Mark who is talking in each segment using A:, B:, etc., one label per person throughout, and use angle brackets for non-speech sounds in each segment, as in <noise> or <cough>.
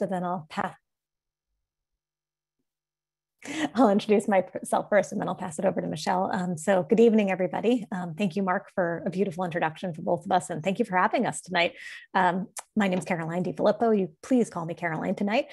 A: first, and then I'll pass I'll introduce myself first and then I'll pass it over to Michelle. Um, so good evening, everybody. Um, thank you, Mark, for a beautiful introduction for both of us. And thank you for having us tonight. Um, my name is Caroline DeFilippo. You please call me Caroline tonight.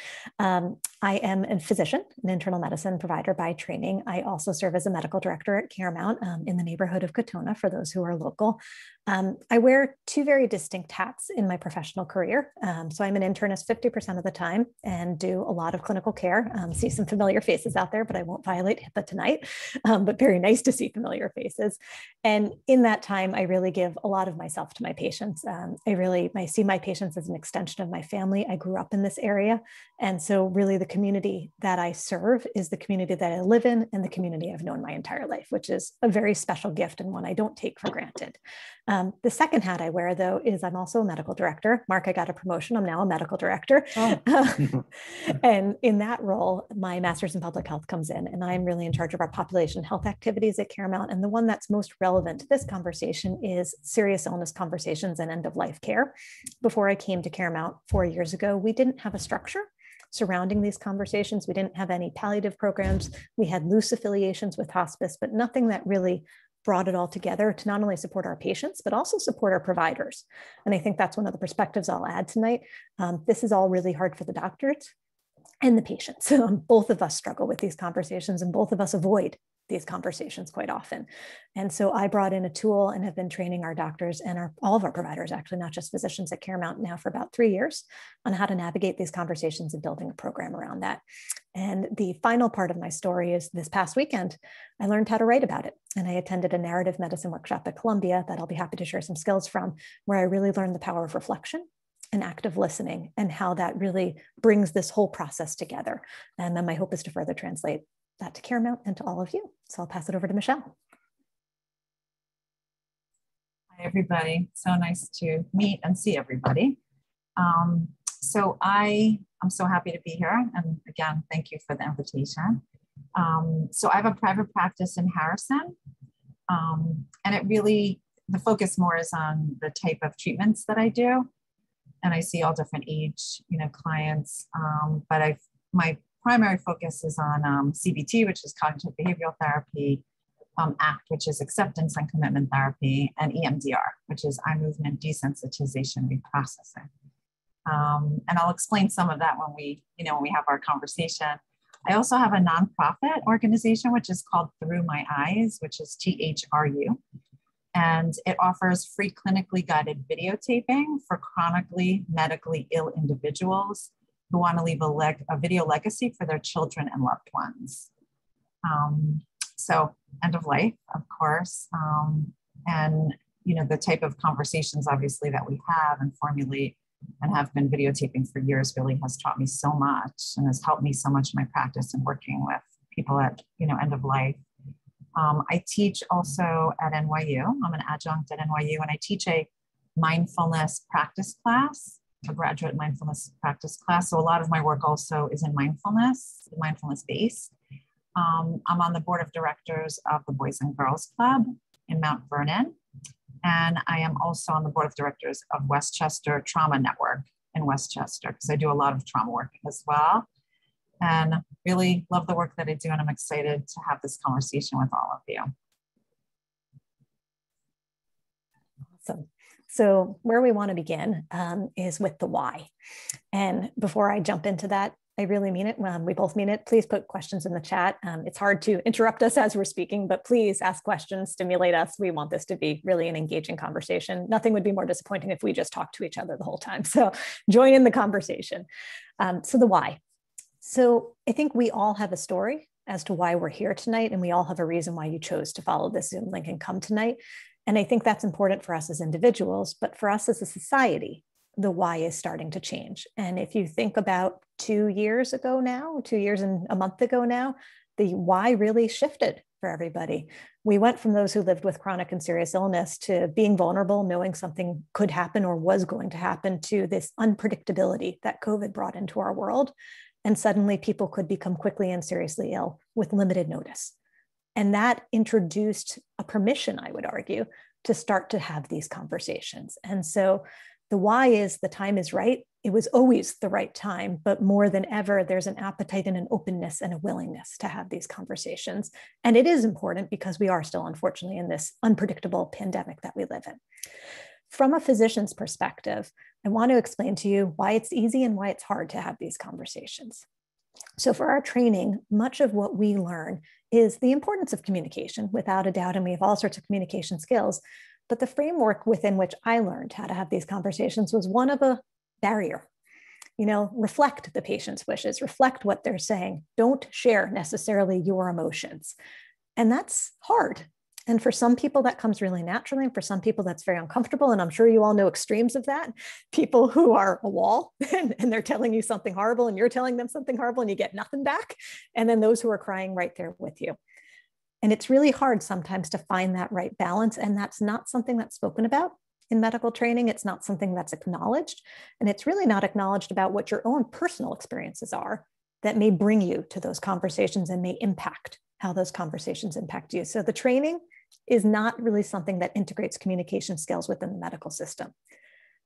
A: Um, I am a physician, an internal medicine provider by training. I also serve as a medical director at Caremount um, in the neighborhood of Katonah for those who are local. Um, I wear two very distinct hats in my professional career. so I'm an internist 50% of the time and do a lot of clinical care, see some familiar faces out there, but I won't violate HIPAA tonight. Um, but very nice to see familiar faces. And in that time, I really give a lot of myself to my patients. Um, I really I see my patients as an extension of my family. I grew up in this area. And so, really, the community that I serve is the community that I live in and the community I've known my entire life, which is a very special gift and one I don't take for granted. Um, the second hat I wear, though, is I'm also a medical director. Mark, I got a promotion. I'm now a medical director. Oh. <laughs> and in that role, my master's in public health comes in, and I'm really in charge of our population health activities at Caremount. And the one that's most relevant to this conversation is serious illness conversations and end of life care. Before I came to Caremount four years ago, we didn't have a structure surrounding these conversations. We didn't have any palliative programs. We had loose affiliations with hospice, but nothing that really brought it all together to not only support our patients, but also support our providers. And I think that's one of the perspectives I'll add tonight. Um, this is all really hard for the doctors and the patients. <laughs> Both of us struggle with these conversations and both of us avoid these conversations quite often. And so I brought in a tool and have been training our doctors and our, all of our providers, actually, not just physicians at Caremount now for about three years on how to navigate these conversations and building a program around that. And the final part of my story is this past weekend, I learned how to write about it. And I attended a narrative medicine workshop at Columbia that I'll be happy to share some skills from, where I really learned the power of reflection and active listening and how that really brings this whole process together. And then my hope is to further translate that to Caremount and to all of you. So I'll pass it over to Michelle.
B: Hi, everybody. So nice to meet and see everybody. Um, so I am so happy to be here. And again, thank you for the invitation. Um, so I have a private practice in Harrison. Um, and it really, the focus more is on the type of treatments that I do. And I see all different age, you know, clients. Um, but I've, my primary focus is on um, CBT, which is cognitive behavioral therapy, um, ACT, which is acceptance and commitment therapy, and EMDR, which is eye movement desensitization reprocessing. Um, and I'll explain some of that when we, you know, when we have our conversation. I also have a nonprofit organization which is called Through My Eyes, which is THRU. And it offers free clinically guided videotaping for chronically medically ill individuals who want to leave a, leg- a video legacy for their children and loved ones. Um, so, end of life, of course, um, and you know the type of conversations, obviously, that we have and formulate and have been videotaping for years really has taught me so much and has helped me so much in my practice and working with people at you know end of life. Um, I teach also at NYU. I'm an adjunct at NYU, and I teach a mindfulness practice class a graduate mindfulness practice class. So a lot of my work also is in mindfulness, mindfulness based. Um, I'm on the board of directors of the Boys and Girls Club in Mount Vernon. And I am also on the board of directors of Westchester Trauma Network in Westchester because I do a lot of trauma work as well. And really love the work that I do. And I'm excited to have this conversation with all of you.
A: Awesome. So, where we want to begin um, is with the why. And before I jump into that, I really mean it. Um, we both mean it. Please put questions in the chat. Um, it's hard to interrupt us as we're speaking, but please ask questions, stimulate us. We want this to be really an engaging conversation. Nothing would be more disappointing if we just talked to each other the whole time. <laughs> So join in the conversation. Um, so the why. So I think we all have a story as to why we're here tonight, and we all have a reason why you chose to follow this Zoom link and come tonight. And I think that's important for us as individuals, but for us as a society, the why is starting to change. And if you think about two years ago now, two years and a month ago now, the why really shifted for everybody. We went from those who lived with chronic and serious illness to being vulnerable, knowing something could happen or was going to happen, to this unpredictability that COVID brought into our world. And suddenly people could become quickly and seriously ill with limited notice. And that introduced a permission, I would argue, to start to have these conversations. And so the why is the time is right it was always the right time, but more than ever, there's an appetite and an openness and a willingness to have these conversations. And it is important because we are still, unfortunately, in this unpredictable pandemic that we live in. From a physician's perspective, I want to explain to you why it's easy and why it's hard to have these conversations. So, for our training, much of what we learn is the importance of communication, without a doubt, and we have all sorts of communication skills. But the framework within which I learned how to have these conversations was one of a barrier. You know, reflect the patient's wishes, reflect what they're saying. Don't share necessarily your emotions. And that's hard. And for some people, that comes really naturally. And for some people, that's very uncomfortable. And I'm sure you all know extremes of that. People who are a wall <laughs> and, and, they're telling you something horrible and you're telling them something horrible and you get nothing back. And then those who are crying right there with you. And it's really hard sometimes to find that right balance. And that's not something that's spoken about in medical training. It's not something that's acknowledged. And it's really not acknowledged about what your own personal experiences are that may bring you to those conversations and may impact how those conversations impact you. So the training is not really something that integrates communication skills within the medical system.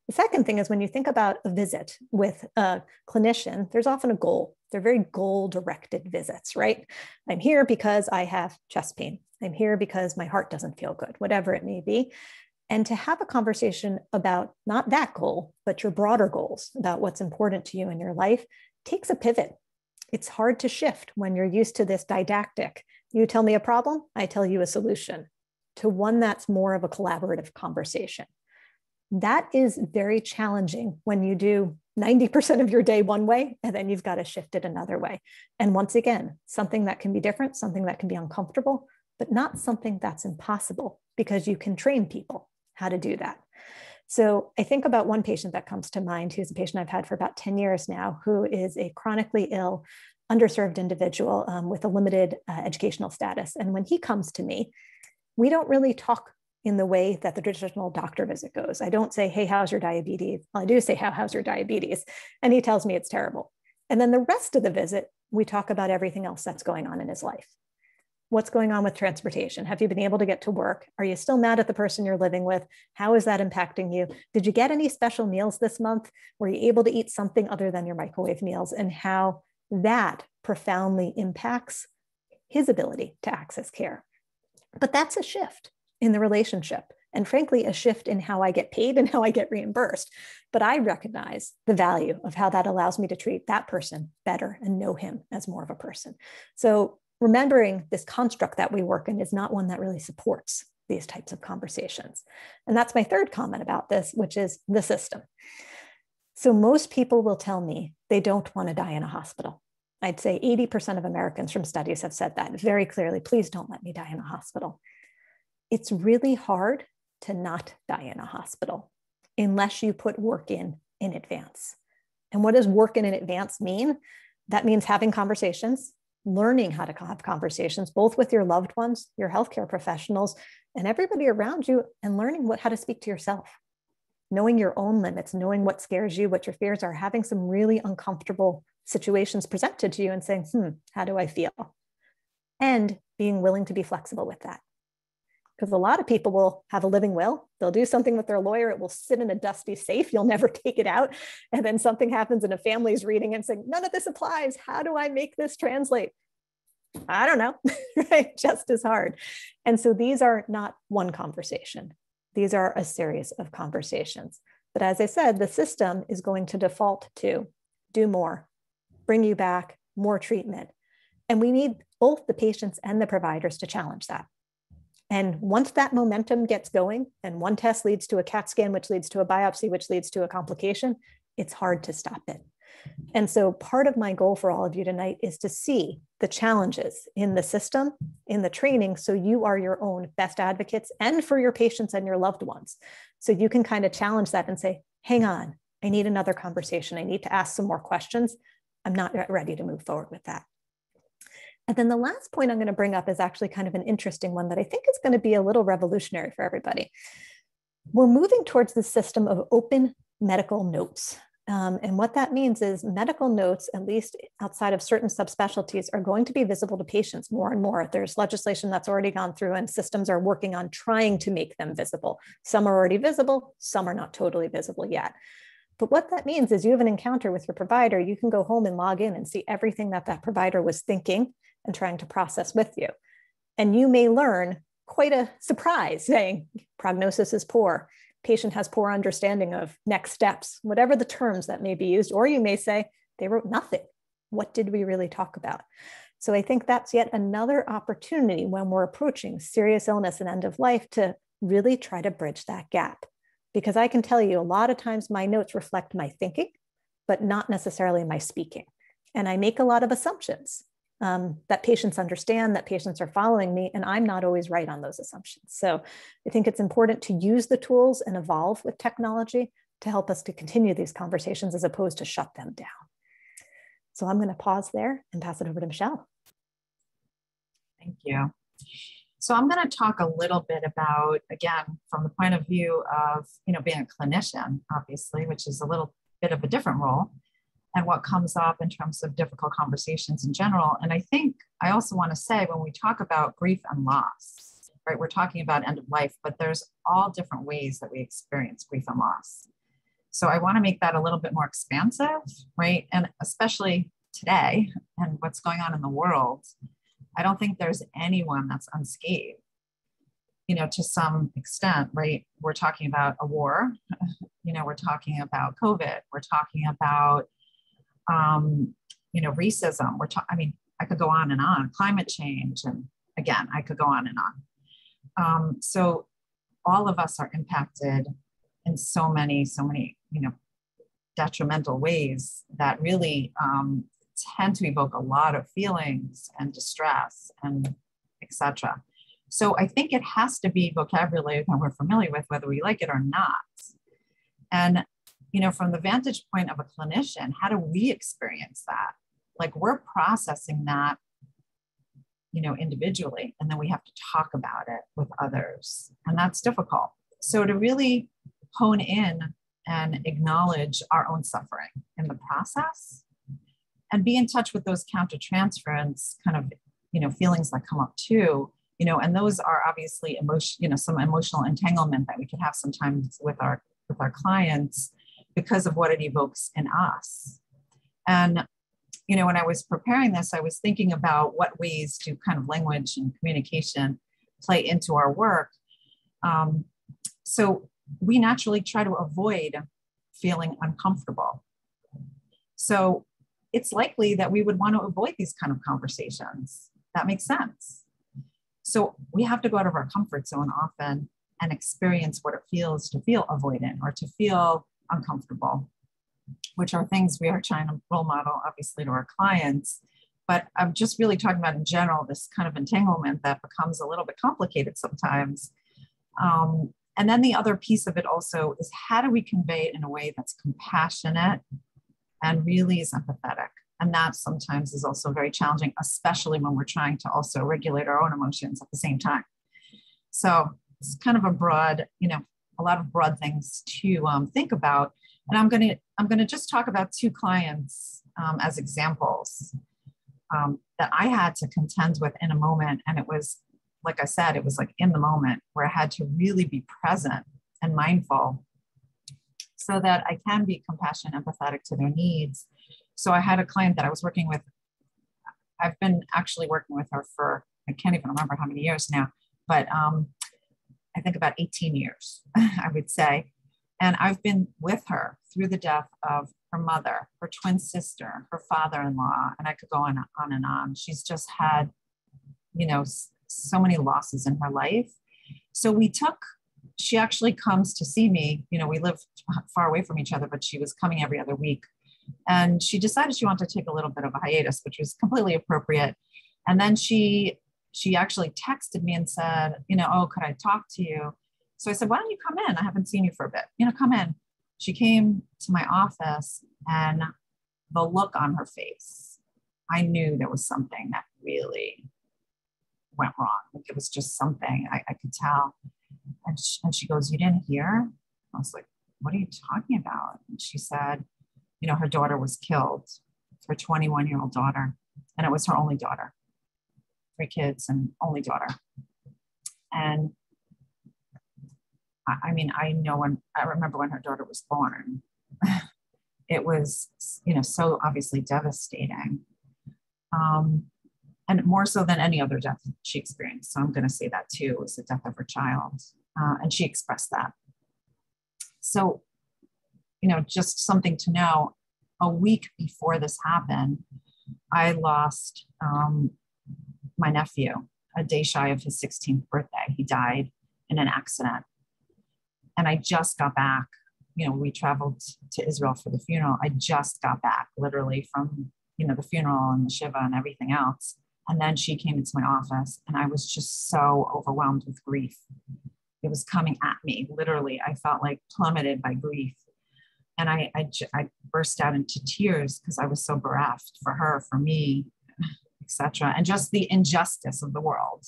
A: The second thing is when you think about a visit with a clinician, there's often a goal. They're very goal directed visits, right? I'm here because I have chest pain. I'm here because my heart doesn't feel good, whatever it may be and to have a conversation about not that goal, but your broader goals about what's important to you in your life takes a pivot. It's hard to shift when you're used to this didactic. You tell me a problem, I tell you a solution, to one that's more of a collaborative conversation. That is very challenging when you do 90% of your day one way and then you've got to shift it another way. And once again, something that can be different, something that can be uncomfortable, but not something that's impossible because you can train people how to do that. So I think about one patient that comes to mind, who's a patient I've had for about 10 years now, who is a chronically ill, underserved individual um, with a limited uh, educational status. And when he comes to me, we don't really talk in the way that the traditional doctor visit goes. I don't say, hey, how's your diabetes? Well, I do say, how, how's your diabetes? And he tells me it's terrible. And then the rest of the visit, we talk about everything else that's going on in his life. What's going on with transportation? Have you been able to get to work? Are you still mad at the person you're living with? How is that impacting you? Did you get any special meals this month? Were you able to eat something other than your microwave meals? And how that profoundly impacts his ability to access care. But that's a shift in the relationship. And frankly, a shift in how I get paid and <laughs> how I get reimbursed. But I recognize the value of how that allows me to treat that person better and know him as more of a person. So remembering this construct that we work in is not one that really supports these types of conversations. And that's my third comment about this, which is the system. So most people will tell me they don't want to die in a hospital. I'd say 80% of Americans from studies have said that very clearly. Please don't let me die in a hospital. It's really hard to not die in a hospital unless you put work in in advance. And what does work in in advance mean? That means having conversations learning how to have conversations, both with your loved ones, your healthcare professionals, and everybody around you, and learning what, how to speak to yourself, knowing your own limits, knowing what scares you, what your fears are, having some really uncomfortable situations presented to you and saying, hmm, how do I feel? And being willing to be flexible with that. Because a lot of people will have a living will, they'll do something with their lawyer, it will sit in a dusty safe, you'll never <laughs> take it out. And then something happens and a family's reading and saying, none of this applies. How do I make this translate? I don't know, <laughs> right? Just as hard. And so these are not one conversation, these are a series of conversations. But as I said, the system is going to default to do more, bring you back, more treatment. And we need both the patients and the providers to challenge that. And once that momentum gets going and one test leads to a CAT scan, which leads to a biopsy, which leads to a complication, it's hard to stop it. And so part of my goal for all of you tonight is to see the challenges in the system, in the training, so you are your own best advocates and for your patients and your loved ones. So you can kind of challenge that and say, hang on, I need another conversation. I need to ask some more questions. I'm not ready to move forward with that. And then the last point I'm going to bring up is actually kind of an interesting one that I think is going to be a little revolutionary for everybody. We're moving towards the system of open medical notes. Um, and what that means is medical notes, at least outside of certain subspecialties, are going to be visible to patients more and more. There's legislation that's already gone through, and systems are working on trying to make them visible. Some are already visible, some are not totally visible yet. But what that means is you have an encounter with your provider, you can go home and log in and see everything that that provider was thinking and trying to process with you. And you may learn quite a surprise saying prognosis is poor, patient has poor understanding of next steps, whatever the terms that may be used. Or you may say they wrote nothing. What did we really talk about? So I think that's yet another opportunity when we're approaching serious illness and end of life to really try to bridge that gap. Because I can tell you a lot of times my notes reflect my thinking, but not necessarily my speaking. And I make a lot of assumptions um, that patients understand, that patients are following me, and I'm not always right on those assumptions. So I think it's important to use the tools and evolve with technology to help us to continue these conversations as opposed to shut them down. So I'm going to pause there and pass it over to Michelle.
B: Thank you. So I'm going to talk a little bit about, again, from the point of view of, you know, being a clinician, obviously, which is a little bit of a different role, and what comes up in terms of difficult conversations in general. And I think I also want to say when we talk about grief and loss, right, we're talking about end of life, but there's all different ways that we experience grief and loss. So I want to make that a little bit more expansive, right? And especially today and what's going on in the world, I don't think there's anyone that's unscathed. You know, to some extent, right? We're talking about a war, <laughs> you know, we're talking about COVID, we're talking about, um, you know, racism. We're talking, I mean, I could go on and on, climate change, and again, I could go on and on. Um, so all of us are impacted in so many, so many, you know, detrimental ways that really um, tend to evoke a lot of feelings and distress and etc. So I think it has to be vocabulary that we're familiar with, whether we like it or not. And you know, from the vantage point of a clinician, how do we experience that? Like we're processing that, you know, individually, and then we have to talk about it with others, and that's difficult. So to really hone in and acknowledge our own suffering in the process and be in touch with those countertransference kind of you know feelings that come up too you know and those are obviously emotion you know some emotional entanglement that we can have sometimes with our with our clients because of what it evokes in us. And you know when i was preparing this i was thinking about what ways do kind of language and communication play into our work. Um, so we naturally try to avoid feeling uncomfortable. So it's likely that we would want to avoid these kind of conversations. That makes sense. So we have to go out of our comfort zone often and experience what it feels to feel avoidant or to feel uncomfortable, which are things we are trying to role model, obviously, to our clients. But I'm just really talking about in general this kind of entanglement that becomes a little bit complicated sometimes. Um, and then the other piece of it also is how do we convey it in a way that's compassionate and really is empathetic. And that sometimes is also very challenging, especially when we're trying to also regulate our own emotions at the same time. So it's kind of a broad, you know, a lot of broad things to um, think about. And I'm to I'm to just talk about two clients um, as examples um, that I had to contend with in a moment, and it was like I said, it was like in the moment where I had to really be present and mindful so that I can be compassionate, empathetic to their needs. So I had a client that I was working with. I've been actually working with her for, I can't even remember how many years now, but um, I think about 18 years, <laughs> I would say. And I've been with her through the death of her mother, her twin sister, her father in law, and I could go on, on and on. She's just had, you know, so many losses in her life. So we took she actually comes to see me. You know, we live far away from each other, but she was coming every other week. And she decided she wanted to take a little bit of a hiatus, which was completely appropriate. And then she she actually texted me and said, you know, oh, could I talk to you? So I said, why don't you come in? I haven't seen you for a bit. You know, come in. She came to my office and the look on her face, I knew there was something that really went wrong. Like it was just something I, I could tell. And she, and she goes, You didn't hear? I was like, What are you talking about? And she said, You know, her daughter was killed, her 21 year old daughter, and it was her only daughter, three kids and only daughter. And I, I mean, I know when I remember when her daughter was born, <laughs> it was, you know, so obviously devastating. Um, and more so than any other death she experienced. So I'm going to say that too was the death of her child. Uh, and she expressed that. So, you know, just something to know a week before this happened, I lost um, my nephew a day shy of his 16th birthday. He died in an accident. And I just got back. You know, we traveled to Israel for the funeral. I just got back literally from, you know, the funeral and the Shiva and everything else. And then she came into my office and I was just so overwhelmed with grief. It was coming at me, literally. I felt like plummeted by grief. And I, I, I burst out into tears because I was so bereft for her, for me, etc. And just the injustice of the world.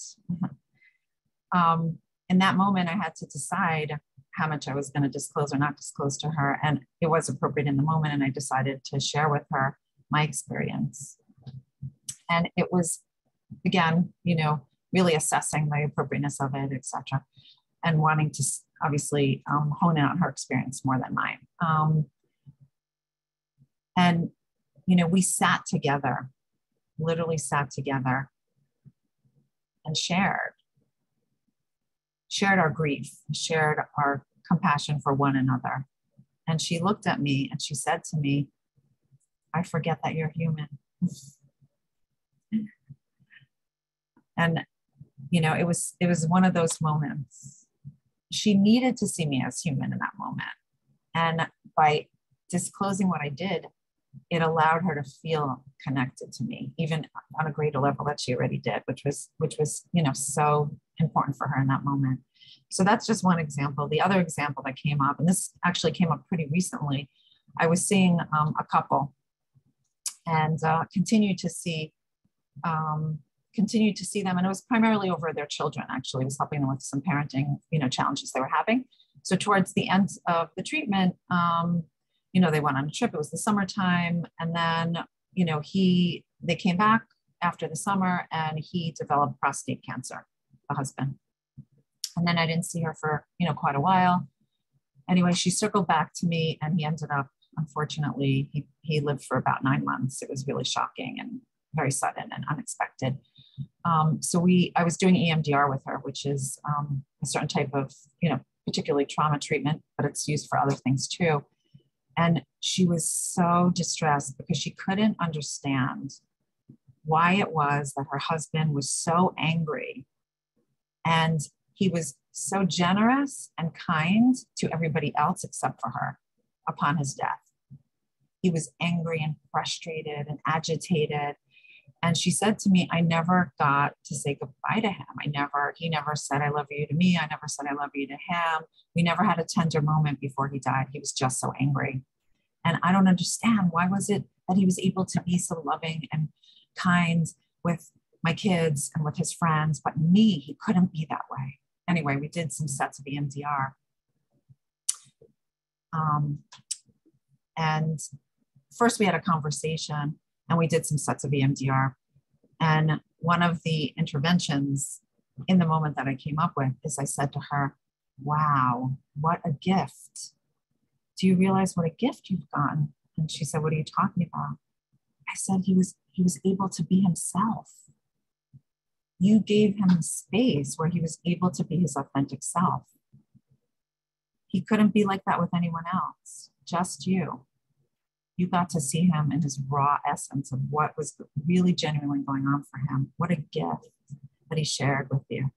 B: <laughs> um, in that moment, I had to decide how much I was going to disclose or not disclose to her. And it was appropriate in the moment. And I decided to share with her my experience. And it was, again, you know, really assessing the appropriateness of it, etc. And wanting to obviously um, hone on her experience more than mine. Um, and, you know, we sat together, literally sat together and shared shared our grief, shared our compassion for one another. And she looked at me and she said to me, I forget that you're human. <laughs> and you know, it was it was one of those moments. She needed to see me as human in that moment. And by disclosing what I did, it allowed her to feel connected to me, even on a greater level that she already did, which was which was, you know, so important for her in that moment. So that's just one example. The other example that came up, and this actually came up pretty recently, I was seeing um, a couple and uh, continued to see um, continued to see them and it was primarily over their children actually it was helping them with some parenting you know challenges they were having. So towards the end of the treatment um, you know they went on a trip it was the summertime and then you know he they came back after the summer and he developed prostate cancer the husband. And then i didn't see her for you know quite a while. Anyway she circled back to me and he ended up unfortunately he, he lived for about nine months. It was really shocking and very sudden and unexpected um, so we i was doing emdr with her which is um, a certain type of you know particularly trauma treatment but it's used for other things too and she was so distressed because she couldn't understand why it was that her husband was so angry and he was so generous and kind to everybody else except for her upon his death. He was angry and frustrated and agitated. And she said to me, I never got to say goodbye to him. I never, he never said, I love you to me. I never said, I love you to him. We never had a tender moment before he died. He was just so angry. And I don't understand why was it that he was able to be so loving and kind with my kids and with his friends, but me, he couldn't be that way. Anyway, we did some sets of EMDR. Um, and first we had a conversation and we did some sets of EMDR. And one of the interventions in the moment that I came up with is I said to her, Wow, what a gift. Do you realize what a gift you've gotten? And she said, What are you talking about? I said he was he was able to be himself you gave him space where he was able to be his authentic self. He couldn't be like that with anyone else, just you. You got to see him in his raw essence of what was really genuinely going on for him. What a gift that he shared with you.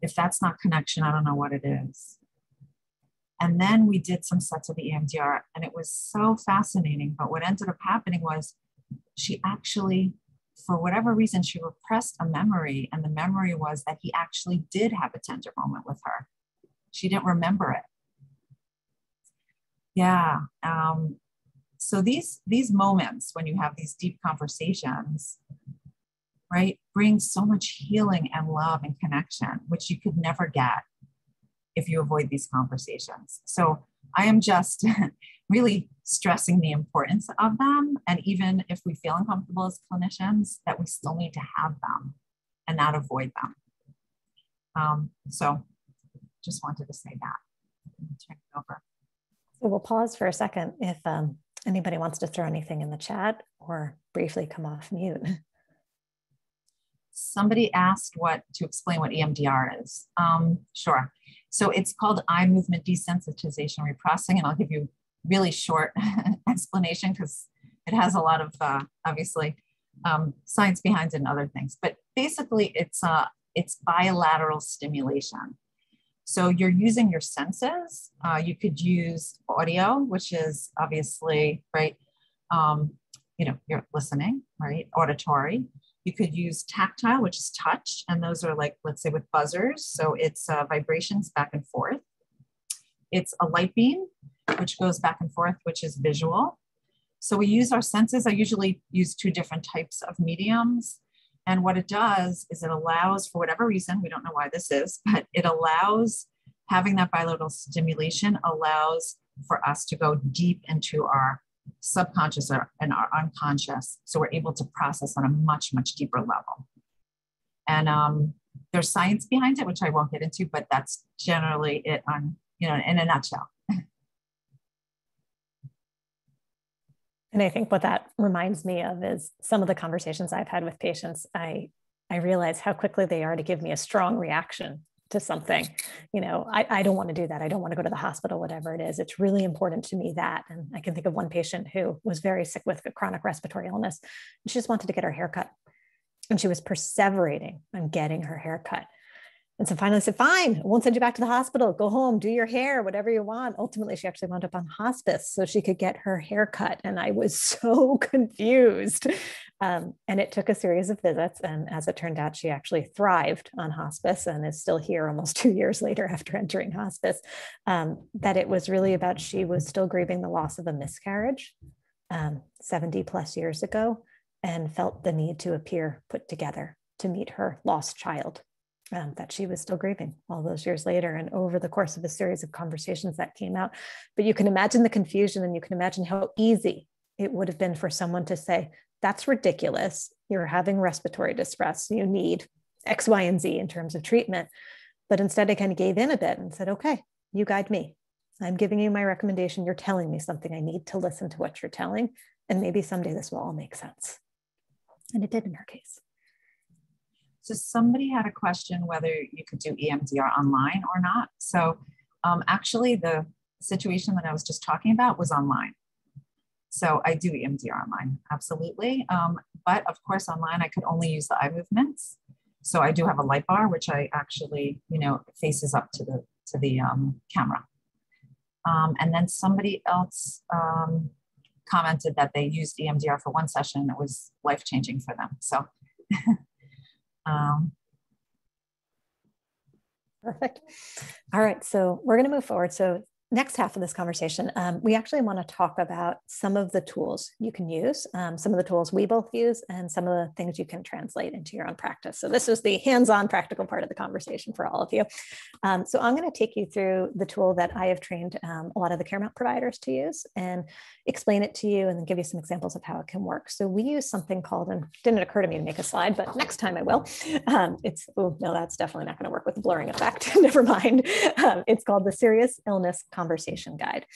B: If that's not connection, I don't know what it is. And then we did some sets of the EMDR, and it was so fascinating. But what ended up happening was she actually for whatever reason, she repressed a memory, and the memory was that he actually did have a tender moment with her. She didn't remember it. Yeah. Um, so these these moments when you have these deep conversations, right, bring so much healing and love and connection, which you could never get if you avoid these conversations. So I am just <laughs> really stressing the importance of them. And even if we feel uncomfortable as clinicians, that we still need to have them and not avoid them. Um, so just wanted to say that. Turn it over.
A: So we'll pause for a second if um, anybody wants to throw anything in the chat or briefly come off mute.
B: Somebody asked what to explain what EMDR is. Um, sure. So it's called eye movement desensitization reprocessing, and I'll give you really short <laughs> explanation because it has a lot of uh, obviously um, science behind it and other things. But basically, it's uh, it's bilateral stimulation. So you're using your senses. Uh, you could use audio, which is obviously right. Um, you know, you're listening, right? Auditory. You could use tactile, which is touch, and those are like, let's say, with buzzers. So it's uh, vibrations back and forth. It's a light beam, which goes back and forth, which is visual. So we use our senses. I usually use two different types of mediums. And what it does is it allows, for whatever reason, we don't know why this is, but it allows having that bilateral stimulation allows for us to go deep into our subconscious and our unconscious. So we're able to process on a much, much deeper level. And um, there's science behind it, which I won't get into, but that's generally it on, you know, in a nutshell.
A: And I think what that reminds me of is some of the conversations I've had with patients. I I realize how quickly they are to give me a strong reaction to something. You know, I, I don't want to do that. I don't want to go to the hospital, whatever it is. It's really important to me that. And I can think of one patient who was very sick with a chronic respiratory illness. And she just wanted to get her hair cut. And she was perseverating on getting her hair cut. And so finally I said, fine, I won't send you back to the hospital. Go home, do your hair, whatever you want. Ultimately, she actually wound up on hospice so she could get her hair cut. And I was <laughs> so confused. Um, and it took a series of visits. And as it turned out, she actually thrived on hospice and is still here almost <laughs> two years later after entering hospice. Um, that it was really about she was still grieving the loss of a miscarriage um, 70 plus years ago and felt the need to appear put together to meet her lost child um, that she was still grieving all those years later and over the course of a series of conversations that came out. But you can imagine the confusion and you can imagine how easy it would have been for someone to say, That's ridiculous. You're having respiratory distress. You need X, Y, and Z in terms of treatment. But instead, I kind of gave in a bit and said, Okay, you guide me. I'm giving you my recommendation. You're telling me something. I need to listen to what you're telling. And maybe someday this will all make sense. And it did in her case.
B: So somebody had a question whether you could do EMDR online or not. So um, actually the situation that I was just talking about was online. So I do EMDR online, absolutely. Um, but of course, online I could only use the eye movements. So I do have a light bar, which I actually, you know, faces up to the to the um, camera. Um, and then somebody else um, commented that they used EMDR for one session. It was life changing for them. So <laughs> Um,
A: Perfect. All right, so we're going to move forward. So next half of this conversation, um, we actually want to talk about some of the tools you can use, um, some of the tools we both use, and some of the things you can translate into your own practice. So this is the hands-on practical part of the conversation for all of you. Um, so I'm going to take you through the tool that I have trained um, a lot of the CareMount providers to use and explain it to you and then give you some examples of how it can work. So we use something called, and didn't occur to me to make a slide, but next time I will. Um, it's, oh, no, that's definitely not going to work with the blurring effect. <laughs> Never mind. Um, it's called the Serious Illness conversation guide.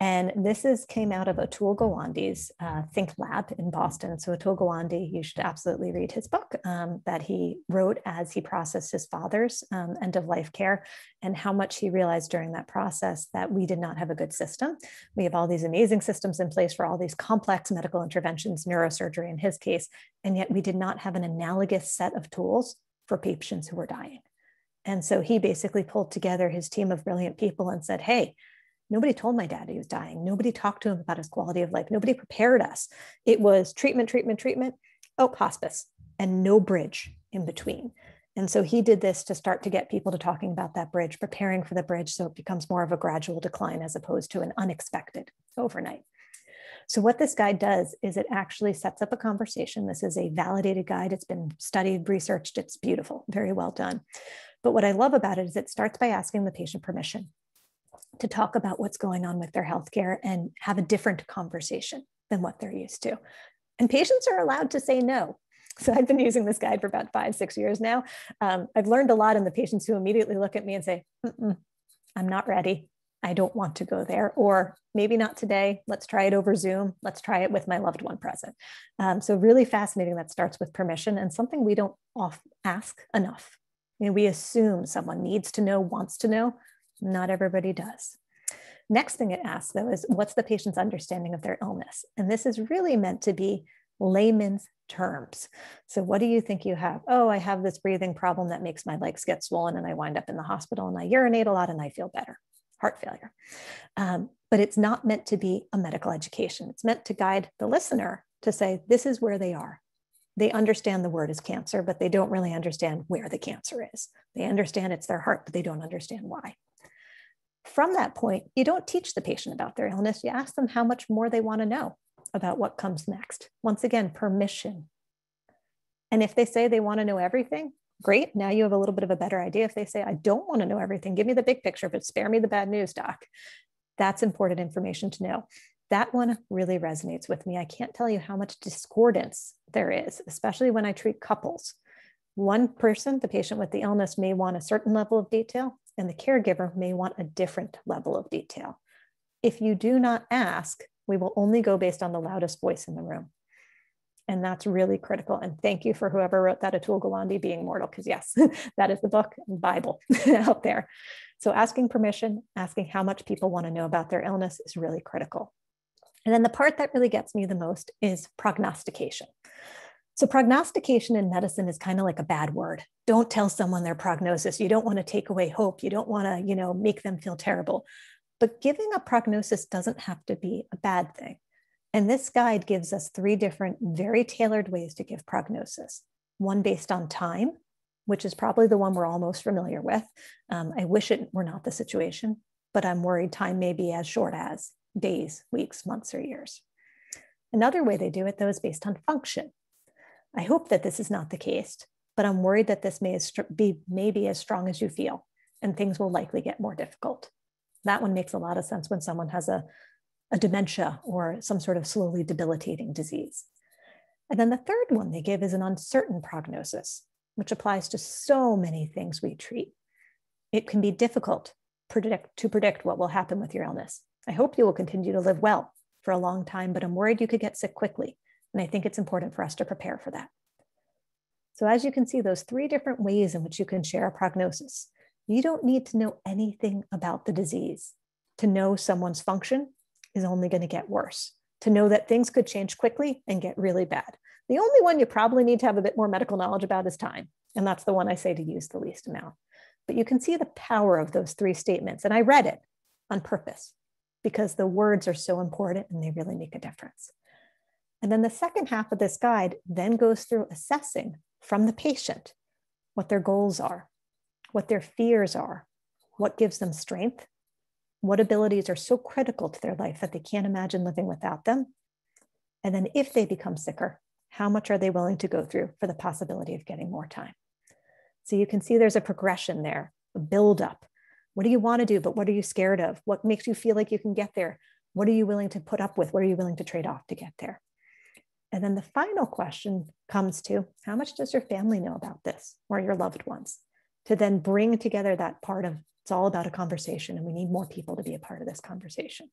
A: And this is came out of Atul Gawande's uh, Think Lab in Boston. So Atul Gawande, you should absolutely read his book um, that he wrote as he processed his father's um, end of life care and how much he realized during that process that we did not have a good system. We have all these amazing systems in place for all these complex medical interventions, neurosurgery in his case, and yet we did not have an analogous set of tools for patients who were dying. And so he basically pulled together his team of brilliant people and said, Hey, nobody told my dad he was dying. Nobody talked to him about his quality of life. Nobody prepared us. It was treatment, treatment, treatment. Oh, hospice, and no bridge in between. And so he did this to start to get people to talking about that bridge, preparing for the bridge so it becomes more of a gradual decline as opposed to an unexpected overnight. So, what this guide does is it actually sets up a conversation. This is a validated guide. It's been studied, researched, it's beautiful, very well done. But what I love about it is it starts by asking the patient permission to talk about what's going on with their healthcare and have a different conversation than what they're used to. And patients are allowed to say no. So I've been using this guide for about five, six years now. Um, I've learned a lot in the patients who immediately look at me and say, I'm not ready. I don't want to go there, or maybe not today. Let's try it over Zoom. Let's try it with my loved one present. Um, so, really fascinating that starts with permission and something we don't off ask enough. I mean, we assume someone needs to know, wants to know. Not everybody does. Next thing it asks, though, is what's the patient's understanding of their illness? And this is really meant to be layman's terms. So, what do you think you have? Oh, I have this breathing problem that makes my legs get swollen, and I wind up in the hospital and I urinate a lot and I feel better heart failure. Um, but it's not meant to be a medical education. It's meant to guide the listener to say, this is where they are. They understand the word is cancer, but they don't really understand where the cancer is. They understand it's their heart, but they don't understand why. From that point, you don't teach the patient about their illness. You ask them how much more they want to know about what comes next. Once again, permission. And if they say they want to know everything, great. Now you have a little bit of a better idea. If they say, I don't want to know everything, give me the big picture, but spare me the bad news, doc. That's important information to know. That one really resonates with me. I can't tell you how much discordance there is, especially when I treat couples. One person, the patient with the illness, may want a certain level of detail, and the caregiver may want a different level of detail. If you do not ask, we will only go based on the loudest voice in the room. And that's really critical. And thank you for whoever wrote that, Atul Gawande, Being Mortal, because yes, <laughs> that is the book and Bible <laughs> out there. So asking permission, asking how much people want to know about their illness is really critical. And then the part that really gets me the most is prognostication. So prognostication in medicine is kind of like a bad word. Don't tell someone their prognosis. You don't want to take away hope. You don't want to, you know, make them feel terrible. But giving a prognosis doesn't have to be a bad thing. And this guide gives us three different, very tailored ways to give prognosis one based on time, which is probably the one we're all most familiar with. Um, I wish it were not the situation, but I'm worried time may be as short as days, weeks, months, or years. Another way they do it, though, is based on function. I hope that this is not the case, but I'm worried that this may be maybe as strong as you feel, and things will likely get more difficult. That one makes a lot of sense when someone has a a dementia or some sort of slowly debilitating disease. And then the third one they give is an uncertain prognosis, which applies to so many things we treat. It can be difficult predict, to predict what will happen with your illness. I hope you will continue to live well for a long time, but I'm worried you could get sick quickly. And I think it's important for us to prepare for that. So, as you can see, those three different ways in which you can share a prognosis. You don't need to know anything about the disease to know someone's function is only going to get worse. To know that things could change quickly and get really bad. The only one you probably need to have a bit more medical knowledge about is time. And that's the one I say to use the least amount. But you can see the power of those three statements. And I read it on purpose because the words are so important and they really make a difference. And then the second half of this guide then goes through assessing from the patient what their goals are, what their fears are, what gives them strength, what abilities are so critical to their life that they can't imagine living without them? And then if they become sicker, how much are they willing to go through for the possibility of getting more time? So you can see there's a progression there, a build up. What do you want to do, but what are you scared of? What makes you feel like you can get there? What are you willing to put up with? What are you willing to trade off to get there? And then the final question comes to how much does your family know about this or your loved ones? To then bring together that part of it's all about a conversation, and we need more people to be a part of this conversation.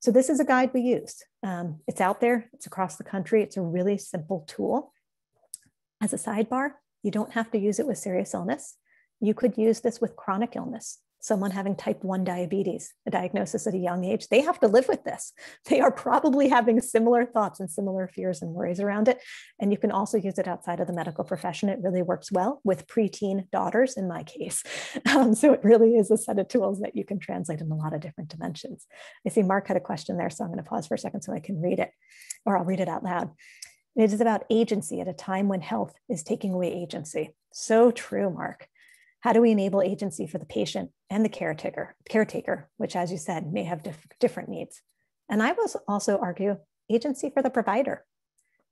A: So, this is a guide we use. Um, it's out there, it's across the country. It's a really simple tool. As a sidebar, you don't have to use it with serious illness. You could use this with chronic illness someone having type 1 diabetes, a diagnosis at a young age, they have to live with this. <laughs> They are probably having similar thoughts and similar fears and worries around it. And you can also use it outside of the medical profession. It really works well with preteen daughters, in my case. <laughs> Um, so it really is a set of tools that you can translate in a lot of different dimensions. I see Mark had a question there, so I'm going to pause for a second so I can read it, or I'll read it out loud. It is about agency at a time when health is taking away agency. So true, Mark. How do we enable agency for the patient and the caretaker, caretaker, which, as you said, may have diff- different needs? And I will also argue agency for the provider.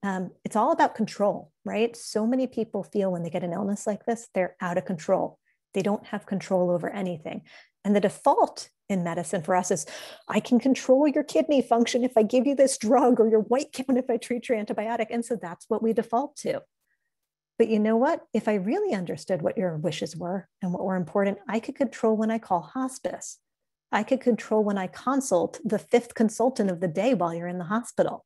A: Um, it's all about control, right? So many people feel when they get an illness like this, they're out of control. They don't have control over anything. And the default in medicine for us is I can control your kidney function if I give you this drug or your white count if I treat your antibiotic. And so that's what we default to. But you know what? If I really understood what your wishes were and what were important, I could control when I call hospice. I could control when I consult the fifth consultant of the day while you're in the hospital.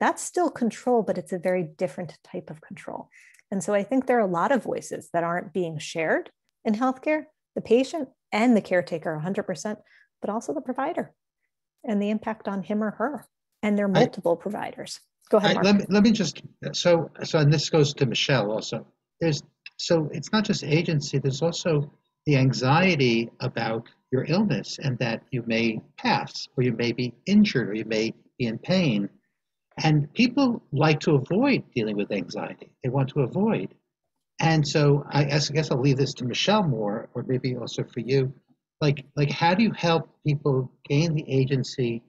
A: That's still control, but it's a very different type of control. And so I think there are a lot of voices that aren't being shared in healthcare the patient and the caretaker 100%, but also the provider and the impact on him or her. And there are multiple I, providers. Go ahead.
C: I, let, me, let me just so so and this goes to Michelle also. There's so it's not just agency, there's also the anxiety about your illness and that you may pass or you may be injured or you may be in pain. And people like to avoid dealing with anxiety. They want to avoid. And so I guess, I guess I'll leave this to Michelle more, or maybe also for you. Like, like how do you help people gain the agency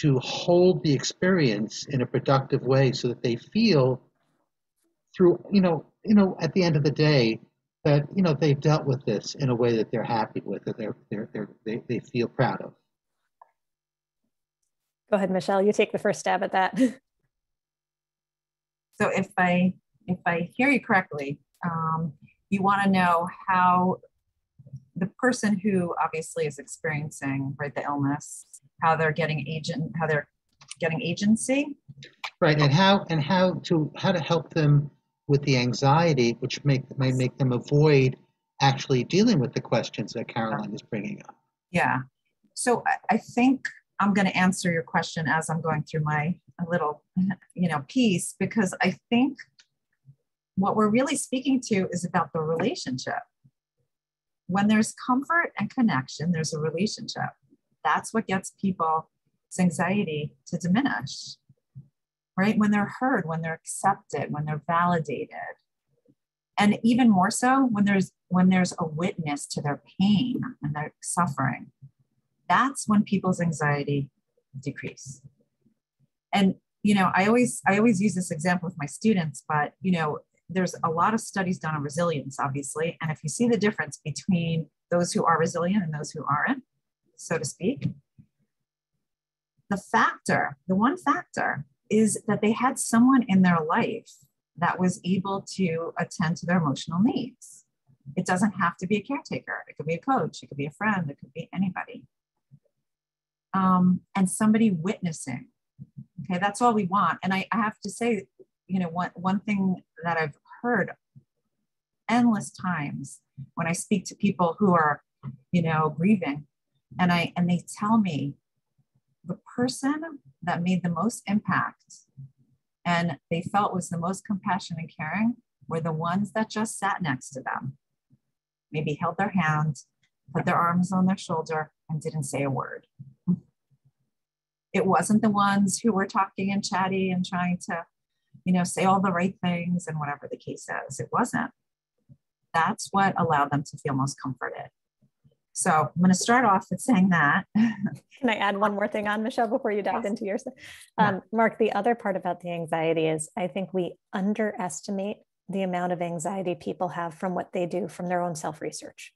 C: to hold the experience in a productive way so that they feel through, you know, you know, at the end of the day, that you know they've dealt with this in a way that they're happy with, that they're, they're, they're they, they feel proud of.
A: Go ahead, Michelle. You take the first stab at that. <laughs>
B: So if I if I hear you correctly, um, you want to know how the person who obviously is experiencing right the illness, how they're getting agent, how they're getting agency.
C: Right, and how and how to how to help them with the anxiety, which make might make them avoid actually dealing with the questions that Caroline is bringing up.
B: Yeah. So I, I think I'm going to answer your question as I'm going through my little, you know, piece because I think what we're really speaking to is about the relationship. When there's comfort and connection, there's a relationship. That's what gets people's anxiety to diminish right? When they're heard, when they're accepted, when they're validated. And even more so when there's when there's a witness to their pain and their suffering. That's when people's anxiety decrease. And you know, I always I always use this example with my students, but you know, there's a lot of studies done on resilience, obviously. And if you see the difference between those who are resilient and those who aren't, so to speak, the factor, the one factor is that they had someone in their life that was able to attend to their emotional needs. It doesn't have to be a caretaker, it could be a coach, it could be a friend, it could be anybody. Um, and somebody witnessing. Okay, that's all we want. And I, I have to say, you know, one, one thing that I've heard endless times when I speak to people who are, you know, grieving, and I and they tell me the person that made the most impact and they felt was the most compassionate and caring were the ones that just sat next to them, maybe held their hand, put their arms on their shoulder, and didn't say a word. It wasn't the ones who were talking and chatty and trying to, you know, say all the right things and whatever the case is. It wasn't. That's what allowed them to feel most comforted. So I'm going to start off with saying that.
A: Can I add one more thing on, Michelle, before you dive yes. into yours? Um, yeah. Mark, the other part about the anxiety is I think we underestimate the amount of anxiety people have from what they do from their own self research.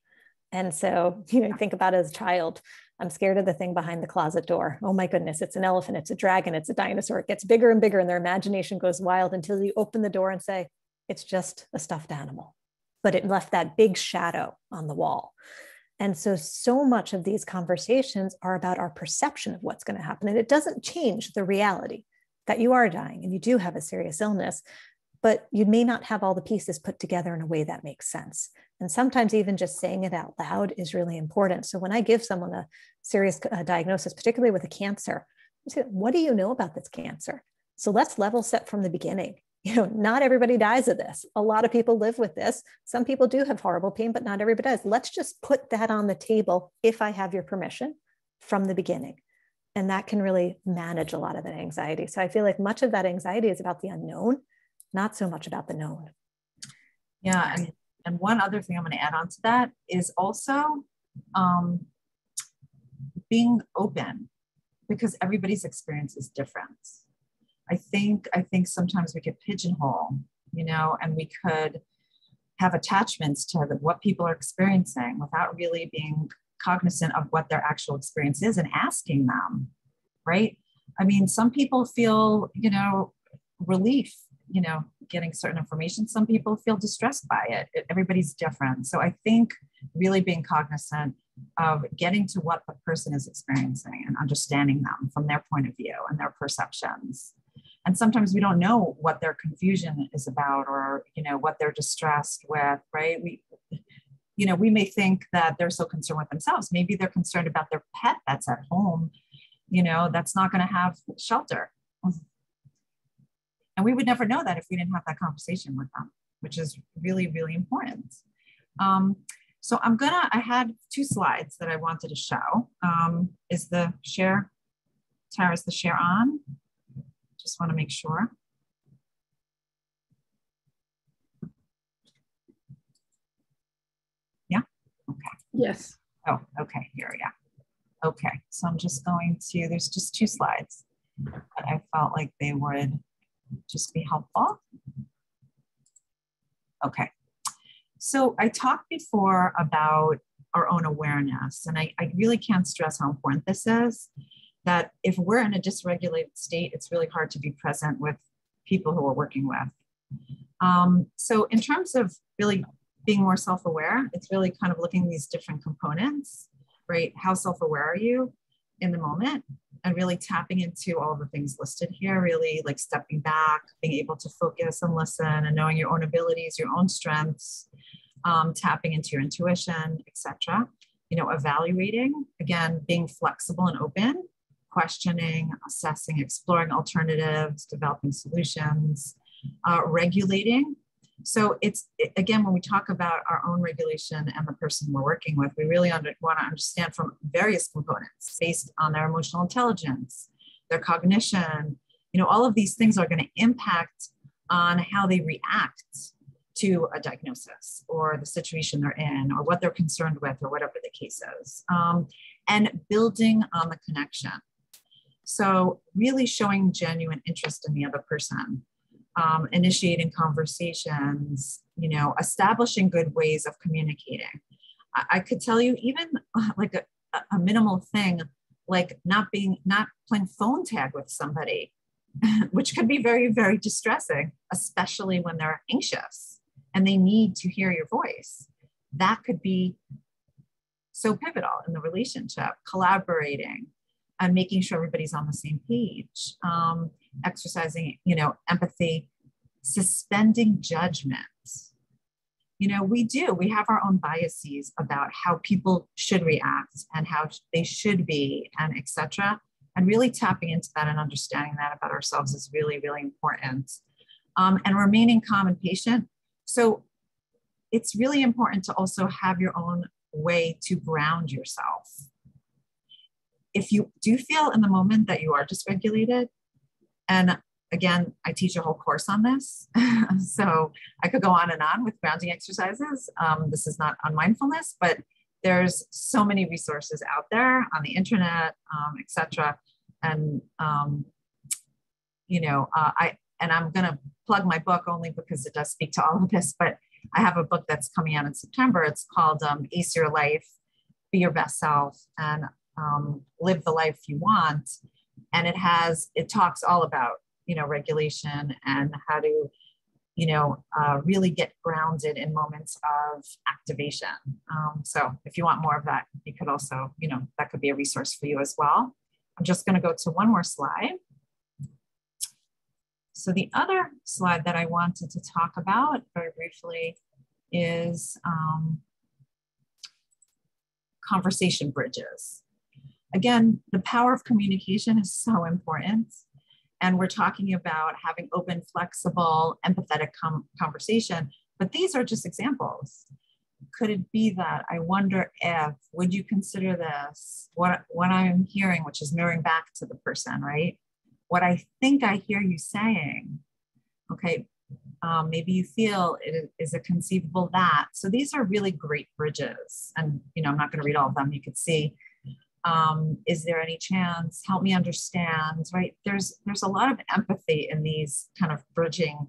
A: And so, <laughs> you know, think about as a child, I'm scared of the thing behind the closet door. Oh my goodness, it's an elephant, it's a dragon, it's a dinosaur. It gets bigger and bigger, and their imagination goes wild until you open the door and say, it's just a stuffed animal. But it left that big shadow on the wall. And so, so much of these conversations are about our perception of what's going to happen. And it doesn't change the reality that you are dying and you do have a serious illness, but you may not have all the pieces put together in a way that makes sense. And sometimes, even just saying it out loud is really important. So, when I give someone a serious uh, diagnosis, particularly with a cancer, I say, What do you know about this cancer? So, let's level set from the beginning you know, not everybody dies of this. A lot of people live with this. Some people do have horrible pain, but not everybody does. Let's just put that on the table if I have your permission from the beginning. And that can really manage a lot of that anxiety. So I feel like much of that anxiety is about the unknown, not so much about the known.
B: Yeah. And, and one other thing I'm going to add on to that is also um, being open because everybody's experience is different I think I think sometimes we could pigeonhole, you know, and we could have attachments to what people are experiencing without really being cognizant of what their actual experience is and asking them, right? I mean, some people feel, you know, relief, you know, getting certain information. Some people feel distressed by it. it everybody's different. So I think really being cognizant of getting to what the person is experiencing and understanding them from their point of view and their perceptions. And sometimes we don't know what their confusion is about or, you know, what they're distressed with, right? We, you know, we may think that they're so concerned with themselves. Maybe they're concerned about their pet that's at home, you know, that's not going to have shelter. And we would never know that if we didn't have that conversation with them, which is really, really important. Um, so I'm gonna, I had two slides that I wanted to show. Um, is the share, Tara, is the share on? Just wanna make sure. Yeah, okay.
D: Yes.
B: Oh, okay, here, yeah. Okay, so I'm just going to, there's just two slides, but I felt like they would just be helpful. Okay, so I talked before about our own awareness, and I, I really can't stress how important this is. That if we're in a dysregulated state, it's really hard to be present with people who we're working with. Um, so, in terms of really being more self aware, it's really kind of looking at these different components, right? How self aware are you in the moment? And really tapping into all the things listed here, really like stepping back, being able to focus and listen, and knowing your own abilities, your own strengths, um, tapping into your intuition, etc. You know, evaluating, again, being flexible and open, questioning, assessing, exploring alternatives, developing solutions, uh, regulating. So it's again, when we talk about our own regulation and the person we're working with, we really under, want to understand from various components based on their emotional intelligence, their cognition. You know, all of these things are going to impact on how they react to a diagnosis or the situation they're in or what they're concerned with or whatever the case is. Um, and building on the connection. So, really showing genuine interest in the other person, um, initiating conversations, you know, establishing good ways of communicating. I, I could tell you, even <laughs> like a, a minimal thing, like not being, not playing phone tag with somebody, <laughs> which can be very, very distressing, especially when they're anxious and they need to hear your voice. That could be so pivotal in the relationship, collaborating and making sure everybody's on the same page, um, exercising, you know, empathy, suspending judgment. You know, we do, we have our own biases about how people should react and how they should be and etc. And really tapping into that and understanding that about ourselves is really, really important. Um, and remaining calm and patient so it's really important to also have your own way to ground yourself. If you do feel in the moment that you are dysregulated, and again, I teach a whole course on this. <laughs> so I could go on and on with grounding exercises. Um, this is not on mindfulness, but there's so many resources out there on the internet, um, etc. And um, you know, uh, I and I'm going to plug my book only because it does speak to all of this, but I have a book that's coming out in September. It's called um, Ace Your Life, Be Your Best Self, and um, Live the Life You Want. And it has, it talks all about, you know, regulation and how to, you know, uh, really get grounded in moments of activation. Um, so if you want more of that, you could also, you know, that could be a resource for you as well. I'm just going to go to one more slide. So the other slide that I wanted to talk about very briefly is um, conversation bridges. Again, the power of communication is so important. And we're talking about having open, flexible, empathetic com conversation, but these are just examples. Could it be that I wonder if, would you consider this, what, what I'm hearing, which is mirroring back to the person, right? what I think I hear you saying. Okay, um, maybe you feel it is a conceivable that. So these are really great bridges. And, you know, I'm not going to read all of them. You could see, um, is there any chance? Help me understand, right? There's, there's a lot of empathy in these kind of bridging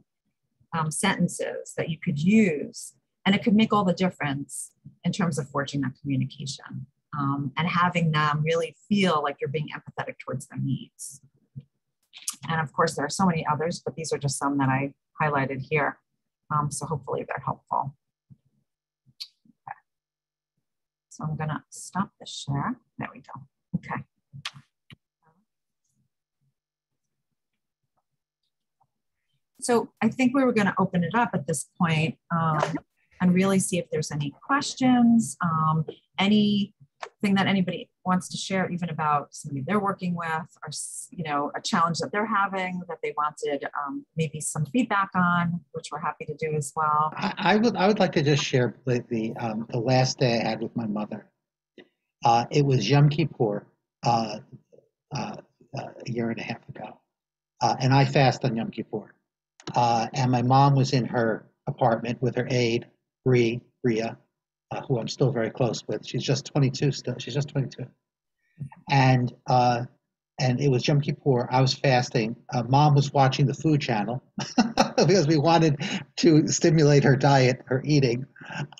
B: um, sentences that you could use. And it could make all the difference in terms of forging that communication um, and having them really feel like you're being empathetic towards their needs. And of course, there are so many others, but these are just some that I highlighted here. Um, so hopefully they're helpful. Okay. So I'm gonna stop the share. There we go. Okay. So I think we were to open it up at this point, um, and really see if there's any questions, um, anything that anybody wants to share, even about somebody they're working with, or you know, a challenge that they're having that they wanted um, maybe some feedback on, which we're happy to do as well.
C: I, I would I would like to just share the the, um, the last day I had with my mother. Uh, it was Yom Kippur uh, uh, a year and a half ago, uh, and I fast on Yom Kippur. Uh, and my mom was in her apartment with her aide, Bree, Bria, uh, who I'm still very close with. She's just 22 still. She's just 22. And uh, and it was Yom Kippur. I was fasting. Uh, mom was watching the Food Channel <laughs> because we wanted to stimulate her diet, her eating.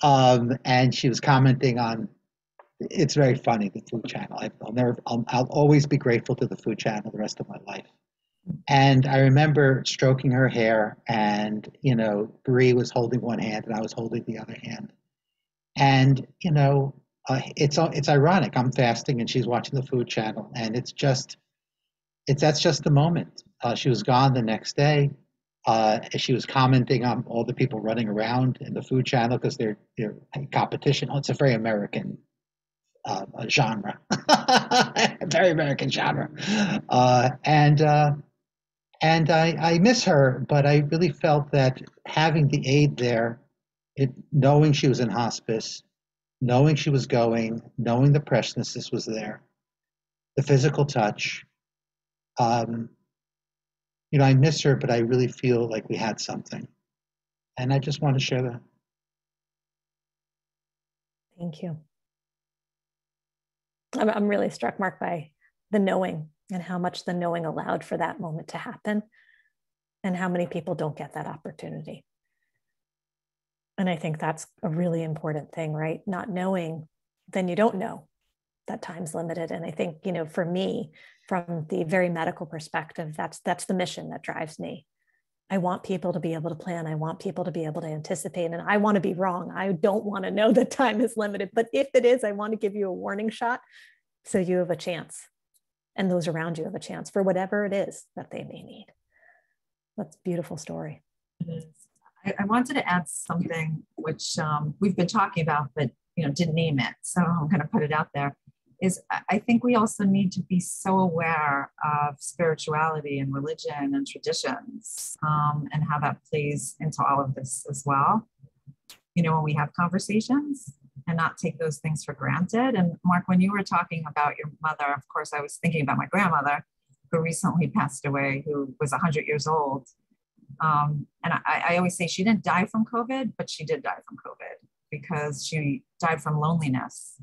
C: Um, and she was commenting on. It's very funny the Food Channel. I, will never. I'll, I'll always be grateful to the Food Channel the rest of my life. And I remember stroking her hair, and you know, Bree was holding one hand, and I was holding the other hand. And you know, uh, it's it's ironic. I'm fasting, and she's watching the Food Channel, and it's just, it's that's just the moment. Uh, she was gone the next day. Uh, she was commenting on all the people running around in the Food Channel because they're they're competition. Oh, it's a very American uh, genre, <laughs> very American genre, uh, and uh, and I, I miss her, but I really felt that having the aid there, it, knowing she was in hospice, knowing she was going, knowing the preciousness was there, the physical touch, um, you know, I miss her, but I really feel like we had something. And I just want to share that.
A: Thank you. I'm, I'm really struck, Mark, by the knowing and how much the knowing allowed for that moment to happen and how many people don't get that opportunity and i think that's a really important thing right? Not knowing then you don't know that time's limited. And i think you know for me from the very medical perspective that's that's the mission that drives me. I want people to be able to plan. I want people to be able to anticipate. And i want to be wrong. I don't want to know <laughs> that time is limited. But if it is i want to give you a warning shot so you have a chance. And those around you have a chance for whatever it is that they may need. That's beautiful story.
B: I, I wanted to add something which um, we've been talking about, but you know didn't name it, so I'm going to put it out there. Is I think we also need to be so aware of spirituality and religion and traditions um, and how that plays into all of this as well. You know, when we have conversations, and not take those things for granted. And Mark, when you were talking about your mother, of course, I was thinking about my grandmother who recently passed away, who was 100 years old. Um, and I, I always say she didn't die from COVID, but she did die from COVID because she died from loneliness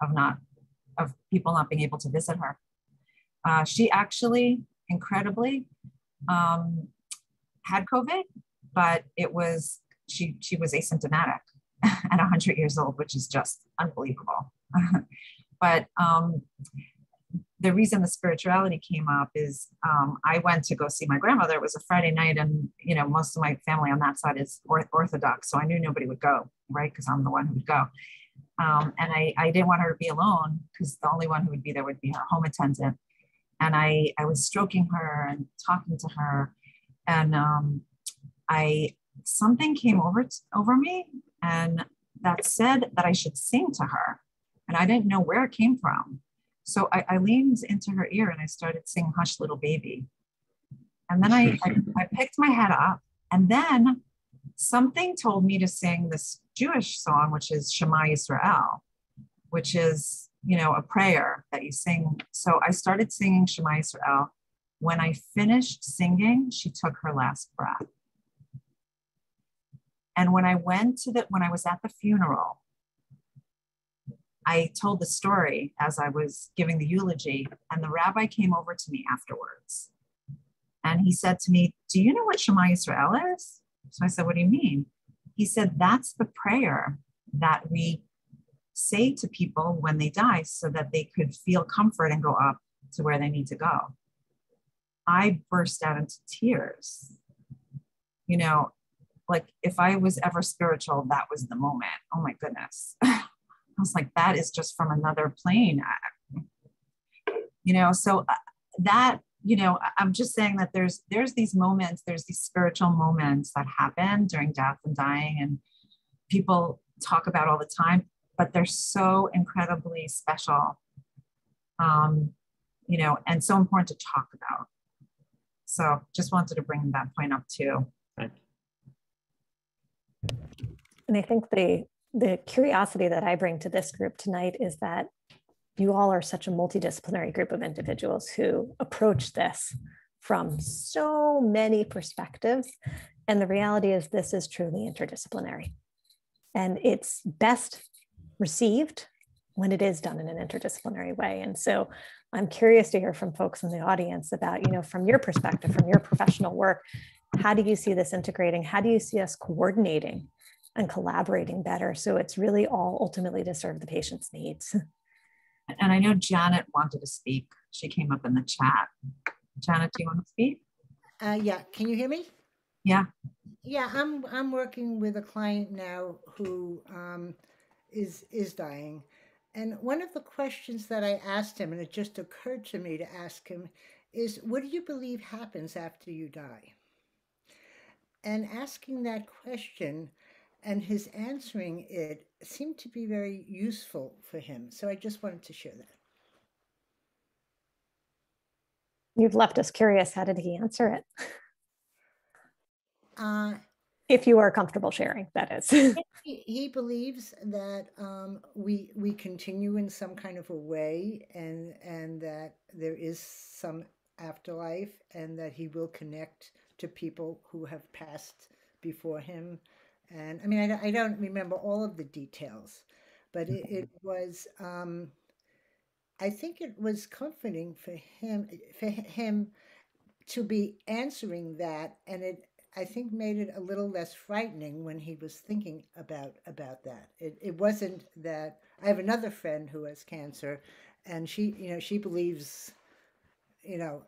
B: of not of people not being able to visit her. Uh, she actually, incredibly, um, had COVID, but it was she she was asymptomatic <laughs> at 100 years old, which is just unbelievable. <laughs> but um, the reason the spirituality came up is um, I went to go see my grandmother. It was a Friday night, and you know most of my family on that side is Orthodox, so I knew nobody would go, right? Because I'm the one who would go. Um, and I, I didn't want her to be alone because the only one who would be there would be her home attendant. And I, I was stroking her and talking to her, and um, I something came over t- over me and that said that I should sing to her. And I didn't know where it came from. So I, I leaned into her ear and I started singing Hush Little Baby. And then I, I, <laughs> I picked my head up. And then something told me to sing this Jewish song, which is Shema Yisrael, which is, you know, a prayer that you sing. So I started singing Shema Yisrael. When I finished singing, she took her last breath. And when I went to the, when I was at the funeral, I told the story as I was giving the eulogy, and the rabbi came over to me afterwards. And he said to me, Do you know what Shema Yisrael is? So I said, What do you mean? He said, That's the prayer that we say to people when they die so that they could feel comfort and go up to where they need to go. I burst out into tears. You know, like if I was ever spiritual, that was the moment. Oh my goodness. <laughs> was like, that is just from another plane. You know, so uh, that you know i'm just saying that there's there's these moments there's these spiritual moments that happen during death and dying and people talk about all the time but they're so incredibly special um you know and so important to talk about so just wanted to bring that point up too
C: Right.
A: And I think the the curiosity that I bring to this group tonight is that you all are such a multidisciplinary group of individuals who approach this from so many perspectives. And the reality is, this is truly interdisciplinary. And it's best received when it is done in an interdisciplinary way. And so I'm curious to hear from folks in the audience about, you know, from your perspective, from your professional work, how do you see this integrating? How do you see us coordinating and collaborating better? So it's really all ultimately to serve the patient's needs. <laughs>
B: And I know Janet wanted to speak. She came up in the chat. Janet, do you want to speak?
D: Uh, yeah, can you hear me?
B: Yeah.
D: Yeah, I'm I'm working with a client now who um, is is dying, and one of the questions that I asked him, and it just occurred to me to ask him, is, "What do you believe happens after you die?" And asking that question, and his answering it seemed to be very useful for him. So I just wanted to share that.
A: You've left us curious. How did he answer it?
D: Uh,
A: If you are comfortable sharing, that is.
D: he, <laughs> he believes that um, we we continue in some kind of a way, and and that there is some afterlife, and that he will connect to people who have passed before him. And I mean, I, don't- I don't remember all of the details, but it, it was. Um, I think it was comforting for him for him to be answering that, and it I think made it a little less frightening when he was thinking about about that. It it wasn't that I have another friend who has cancer, and she you know she believes, you know,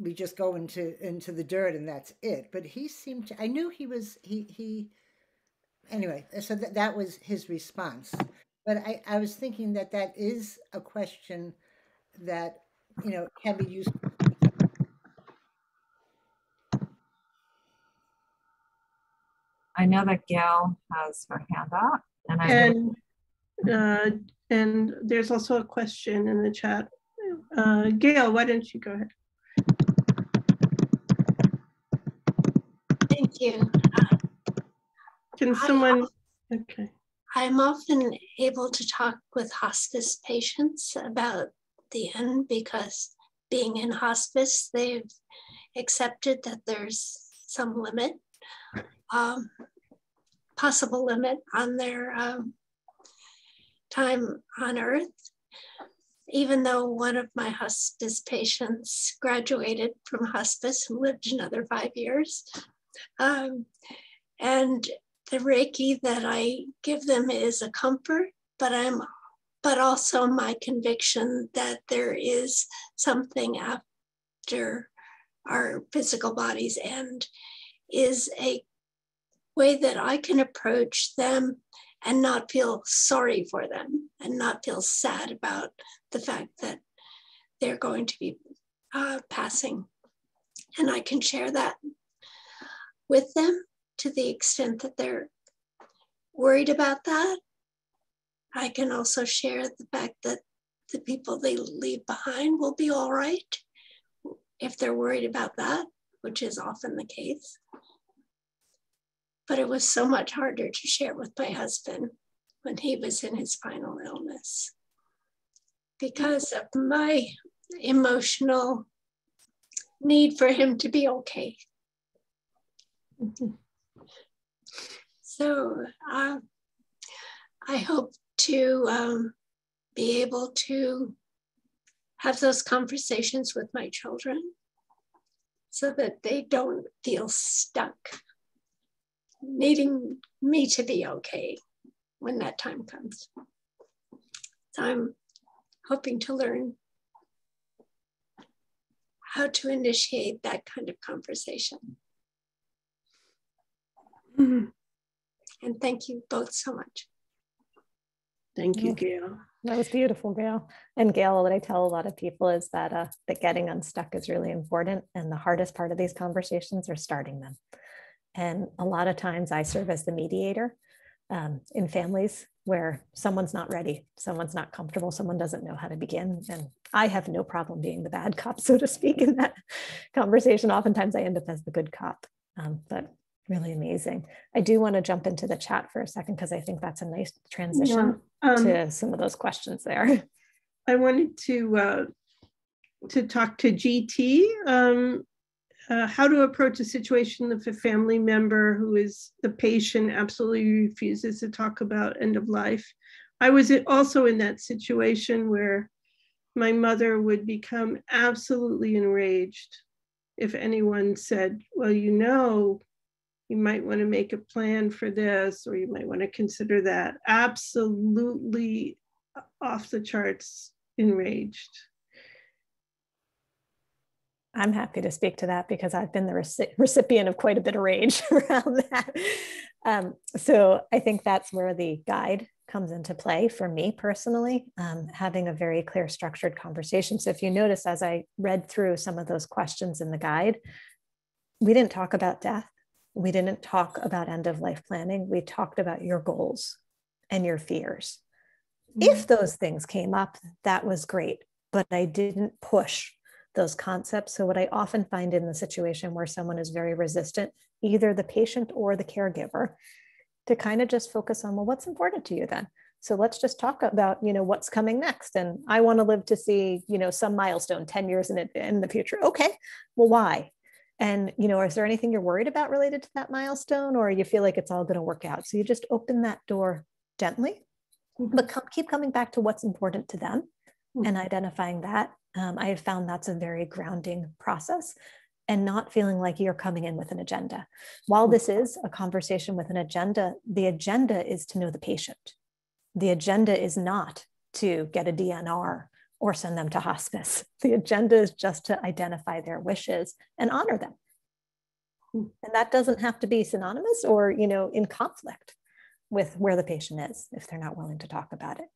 D: we just go into into the dirt and that's it. But he seemed to I knew he was he he anyway. So that that was his response. But I I was thinking that that is a question that you know can be used
B: I know that Gail has her hand up and I
E: And, uh, and there's also a question in the chat. Uh, Gail, why don't you go ahead?
F: Thank you.
E: Can someone, okay,
F: I'm often able to talk with hospice patients about the end because being in hospice, they've accepted that there's some limit, um, possible limit on their um, time on earth. Even though one of my hospice patients graduated from hospice and lived another five years. Um, and the Reiki that I give them is a comfort, but I'm but also my conviction that there is something after our physical bodies end is a way that I can approach them and not feel sorry for them and not feel sad about the fact that they're going to be uh, passing. And I can share that with them to the extent that they're worried about that. I can also share the fact that the people they leave behind will be all right if they're worried about that, which is often the case. But it was so much harder to share with my husband when he was in his final illness because of my emotional need for him to be okay. Mm-hmm. So uh, I hope to um, be able to have those conversations with my children so that they don't feel stuck needing me to be okay when that time comes. So I'm hoping to learn how to initiate that kind of conversation.
E: Mhm.
F: And thank you both so much.
E: Thank you, Gail.
A: That was beautiful, Gail. And Gail, what I tell a lot of people is that uh, that getting unstuck is really important, and the hardest part of these conversations are starting them. And a lot of times, I serve as the mediator um, in families where someone's not ready, someone's not comfortable, someone doesn't know how to begin, and I have no problem being the bad <laughs> cop, so to speak, in that conversation. Oftentimes, I end up as the good cop, um, but really amazing. I do want to jump into the chat for a second because I think that's a nice transition yeah. um, to some of those questions there. <laughs>
E: I wanted to uh, to talk to GT. Um, uh, how to approach a situation if a family member who is the patient absolutely refuses to talk about end of life. I was also in that situation where my mother would become absolutely enraged if anyone said, Well, you know, you might want to make a plan for this or you might want to consider that. Absolutely off the charts enraged.
A: I'm happy to speak to that because I've been the recipient of quite a bit of rage <laughs> around that. Um, so I think that's where the guide comes into play for me personally, um, having a very clear, structured conversation. So if you notice, as I read through some of those questions in the guide, we didn't talk about death. We didn't talk about end of life planning. We talked about your goals and your fears. Mm-hmm. If those things came up, that was great, but I didn't push those concepts. So, what I often find in the situation where someone is very resistant, either the patient or the caregiver, to kind of just focus on, well, what's important to you then? So let's just talk about, you know, what's coming next. And I want to live to see, you know, some milestone 10 years in, it, in the future. Okay, well, why? And, you know, is there anything you're worried about related to that milestone or you feel like it's all going to work out? So you just open that door gently, mm-hmm. but come, keep coming back to what's important to them mm-hmm. and identifying that. Um, I have found that's a very grounding process and not feeling like you're coming in with an agenda. While mm-hmm. this is a conversation with an agenda, the agenda is to know the patient. The agenda is not to get a DNR or send them to hospice. <laughs> The agenda is just to identify their wishes and honor them. Hmm. And that doesn't have to be synonymous or, you know, in conflict with where the patient is if they're not willing to talk about it.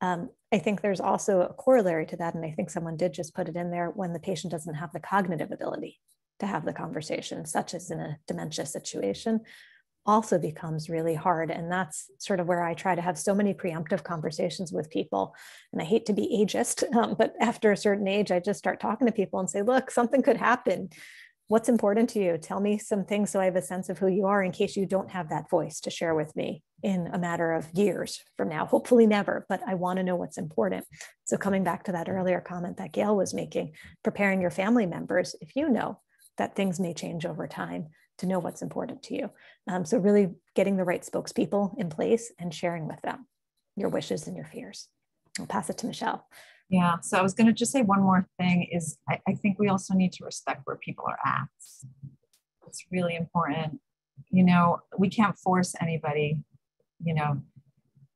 A: Um, I think there's also a corollary to that, and I think someone did just put it in there when the patient doesn't have the cognitive ability to have the conversation, such as in a dementia situation, also becomes really hard. And that's sort of where I try to have so many preemptive conversations with people. And I hate to be ageist, <laughs> um, but after a certain age, I just start talking to people and say, look, something could happen. What's important to you? Tell me some things so I have a sense of who you are in case you don't have that voice to share with me in a matter of years from now, hopefully never, but I want to know what's important. So, coming back to that earlier comment that Gail was making, preparing your family members, if you know that things may change over time, to know what's important to you. Um, so really getting the right spokespeople in place and sharing with them your wishes and your fears. I'll pass it to Michelle.
B: Yeah, so I was going to just say one more thing is I, I think we also need to respect where people are at. It's really important. You know, we can't force anybody, you know,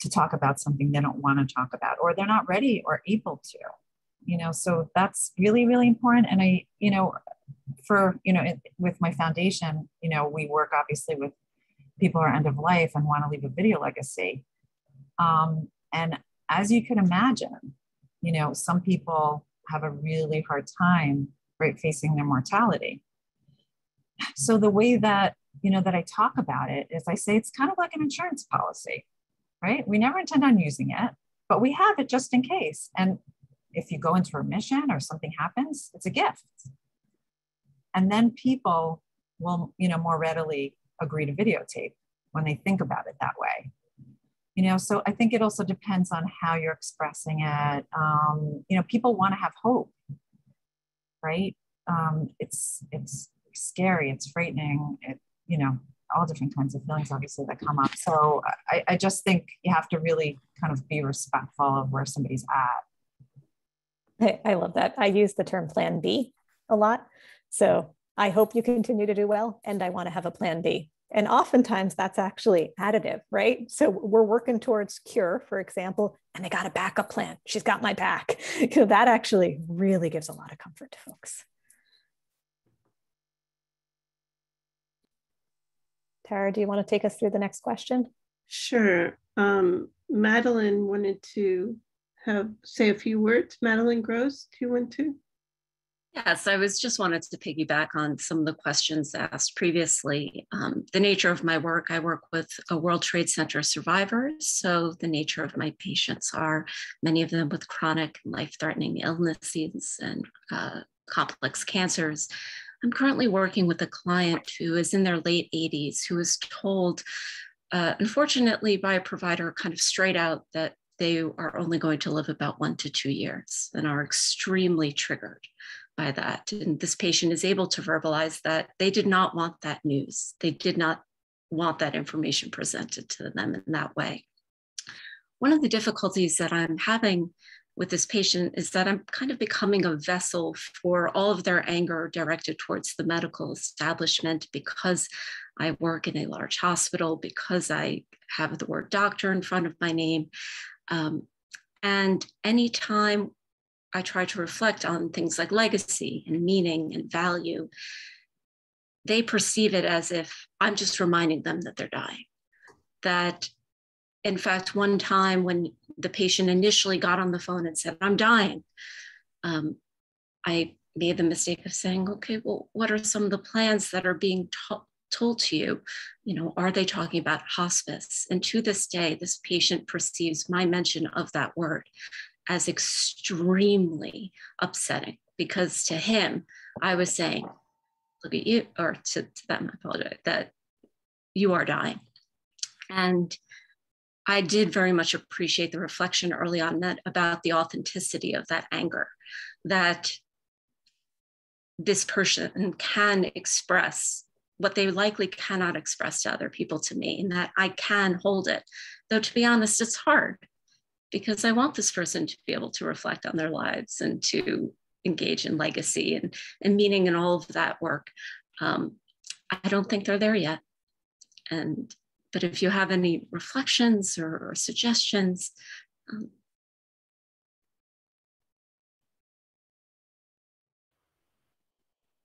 B: to talk about something they don't want to talk about or they're not ready or able to you know so that's really really important and i you know for you know with my foundation you know we work obviously with people who are end of life and want to leave a video legacy. Um, and as you can imagine you know some people have a really hard time right facing their mortality. So the way that you know that i talk about it is i say it's kind of like an insurance policy right? We never intend on using it but we have it just in case. And if you go into remission or something happens it's a gift and then people will you know more readily agree to videotape when they think about it that way. You know so i think it also depends on how you're expressing it. Um, you know people want to have hope right? Um, it's it's scary it's frightening it you know all different kinds of feelings obviously that come up. So I, I just think you have to really kind of be respectful of where somebody's
A: at. I, I love that. I use the term plan b a lot so I hope you continue to do well, and I want to have a plan B. And oftentimes that's actually additive, right? So we're working towards cure, for example, and they got a backup plan. She's got my back. <laughs> So that actually really gives a lot of comfort to folks. Tara, do you want to take us through the next question?
E: Sure. Um, Madeline wanted to have say a few words. Madeline Gross, do you want to?
G: Yes, I was just wanted to piggyback on some of the questions asked previously. Um, the nature of my work, I work with a World Trade Center survivors. So the nature of my patients are many of them with chronic life-threatening illnesses and uh, complex cancers. I'm currently working with a client who is in their late 80s who was told, uh, unfortunately, by a provider kind of straight out that they are only going to live about one to two years and are extremely triggered by that. And this patient is able to verbalize that they did not want that news. They did not want that information presented to them in that way. One of the difficulties that I'm having with this patient is that I'm kind of becoming a vessel for all of their anger directed towards the medical establishment because I work in a large hospital, because I have the word doctor in front of my name. Um, and anytime I try to reflect on things like legacy and meaning and value, they perceive it as if I'm just reminding them that they're dying. That, in fact, one time when the patient initially got on the phone and said, I'm dying, um, I made the mistake of saying, okay, well, what are some of the plans that are being to- told to you? You know, are they talking about hospice? And to this day, this patient perceives my mention of that word as extremely upsetting because to him, I was saying, look at you, or to, to them, I apologize, that you are dying. And I did very much appreciate the reflection early on that about the authenticity of that anger, that this person can express what they likely cannot express to other people to me, and that I can hold it. Though to be honest, it's hard because I want this person to be able to reflect on their lives and to engage in legacy and, and meaning and all of that work. Um, I don't think they're there yet. And but if you have any reflections or, or suggestions, um,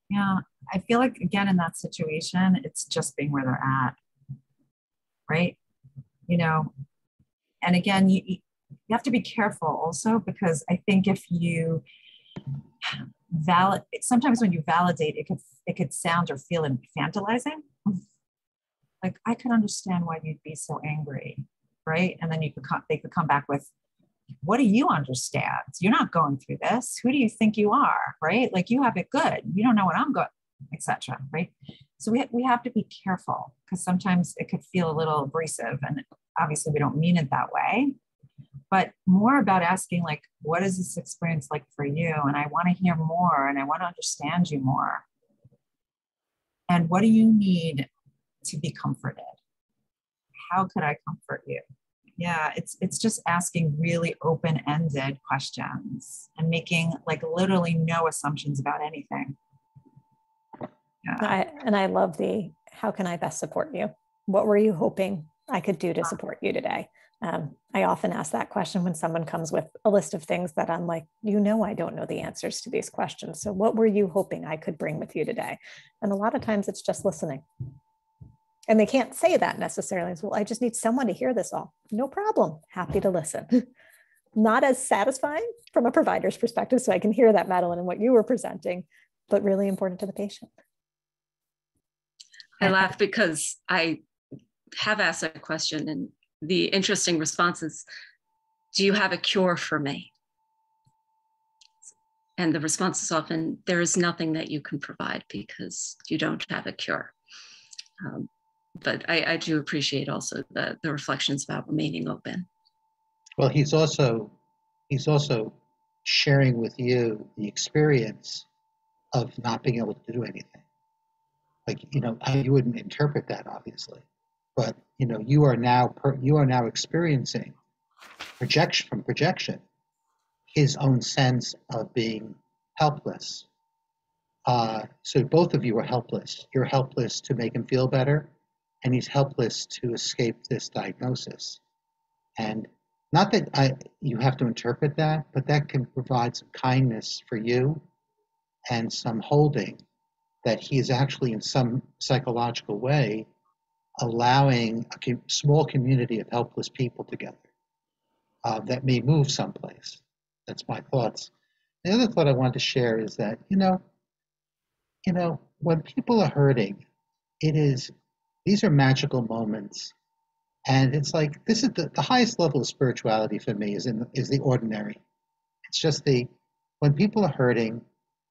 B: yeah, I feel like again in that situation, it's just being where they're at, right? You know, and again, you you have to be careful also because I think if you valid sometimes when you validate it could it could sound or feel infantilizing. Like i could understand why you'd be so angry right? And then you could come they could come back with what do you understand? You're not going through this. Who do you think you are right? Like you have it good. You don't know what i'm going etc right? So we, we have to be careful because sometimes it could feel a little abrasive and obviously we don't mean it that way but more about asking like what is this experience like for you? And i want to hear more and i want to understand you more. And what do you need to be comforted? How could i comfort you? Yeah it's it's just asking really open-ended questions and making like literally no assumptions about anything.
A: Yeah. I, and i love the how can i best support you? What were you hoping i could do to support you today um, I often ask that question when someone comes with a list of things that I'm like, you know, I don't know the answers to these questions. So, what were you hoping I could bring with you today? And a lot of times it's just listening. And they can't say that necessarily. Well, I just need someone to hear this all. No problem. Happy to listen. <laughs> Not as satisfying from a provider's perspective. So, I can hear that, Madeline, and what you were presenting, but really important to the patient.
G: I laugh because I have asked that question and the interesting response is, do you have a cure for me? And the response is often, there is nothing that you can provide because you don't have a cure. Um, but I, I, do appreciate also the, the reflections about remaining open.
C: Well, he's also he's also sharing with you the experience of not being able to do anything. Like you know, you wouldn't interpret that obviously, but you know you are now per, you are now experiencing projection from projection his own sense of being helpless. Uh, so both of you are helpless. You're helpless to make him feel better and he's helpless to escape this diagnosis. And not that I, you have to interpret that but that can provide some kindness for you and some holding that he is actually in some psychological way allowing a small community of helpless people together. uh, that may move someplace. That's my thoughts. The other thought I wanted to share is that, you know, you know, when people are hurting, it is these are magical moments. And it's like this is the, the highest level of spirituality for me is in is the ordinary. It's just the when people are hurting,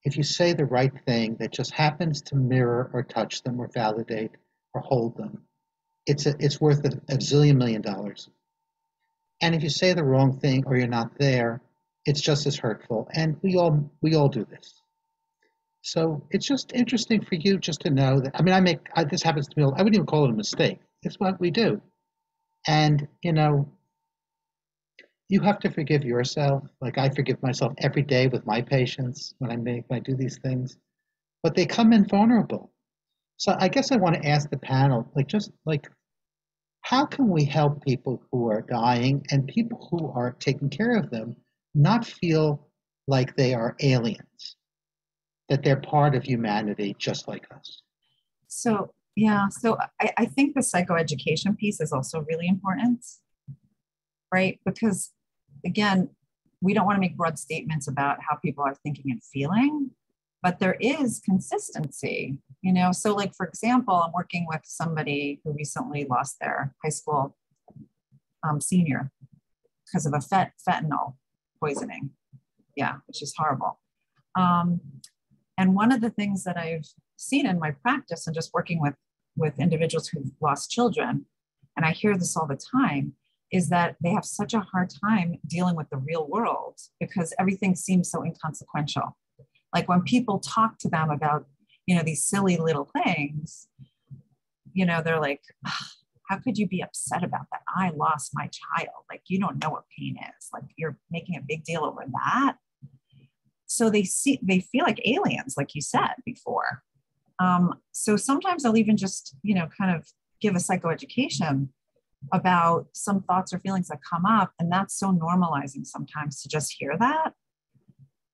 C: if you say the right thing that just happens to mirror or touch them or validate or hold them, it's a, it's worth a, a zillion million dollars. And if you say the wrong thing or you're not there, it's just as hurtful. And we all we all do this. So it's just interesting for you just to know that. I mean, I make I, this happens to me. I wouldn't even call it a mistake. It's what we do. And you know, you have to forgive yourself. Like I forgive myself every day with my patients when I make when I do these things, but they come in vulnerable. So I guess I want to ask the panel, like just like how can we help people who are dying and people who are taking care of them not feel like they are aliens, that they're part of humanity just like us?
B: So, yeah, so I, I think the psychoeducation piece is also really important, right? Because again, we don't want to make broad statements about how people are thinking and feeling, but there is consistency, you know. So, like, for example, I'm working with somebody who recently lost their high school um, senior because of a fat, fentanyl poisoning. Yeah, which is horrible. Um, and one of the things that I've seen in my practice and just working with with individuals who've lost children, and I hear this all the time, is that they have such a hard time dealing with the real world because everything seems so inconsequential. Like when people talk to them about, you know, these silly little things, you know, they're like, how could you be upset about that? I lost my child. Like, you don't know what pain is. Like, you're making a big deal over that. So they see, they feel like aliens, like you said before. Um, so sometimes I'll even just, you know, kind of give a psychoeducation about some thoughts or feelings that come up. And that's so normalizing sometimes to just hear that.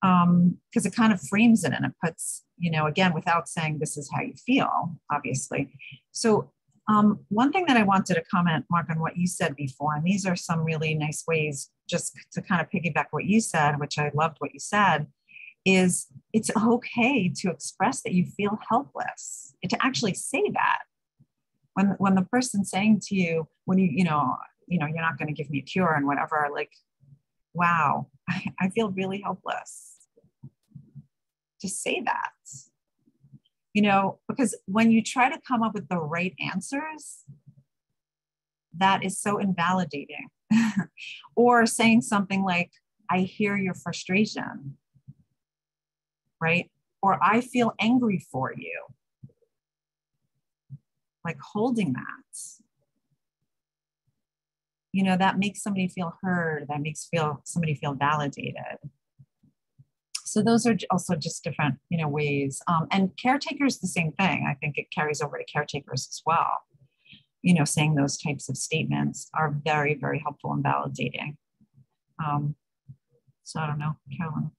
B: Because um, it kind of frames it and it puts, you know, again, without saying this is how you feel, obviously. So, um, one thing that I wanted to comment, Mark, on what you said before, and these are some really nice ways just to kind of piggyback what you said, which I loved what you said, is it's okay to express that you feel helpless, to actually say that when when the person's saying to you when you you know you know you're not going to give me a cure and whatever like wow I, <laughs> I feel really helpless just say that. You know because when you try to come up with the right answers that is so invalidating. <laughs> Or saying something like i hear your frustration right? Or i feel angry for you. Like holding that. You know that makes somebody feel heard that makes feel somebody feel validated so those are also just different you know ways. Um, and caretakers the same thing. I think it carries over to caretakers as well. You know saying those types of statements are very very helpful and validating. Um, so i don't know Caroline.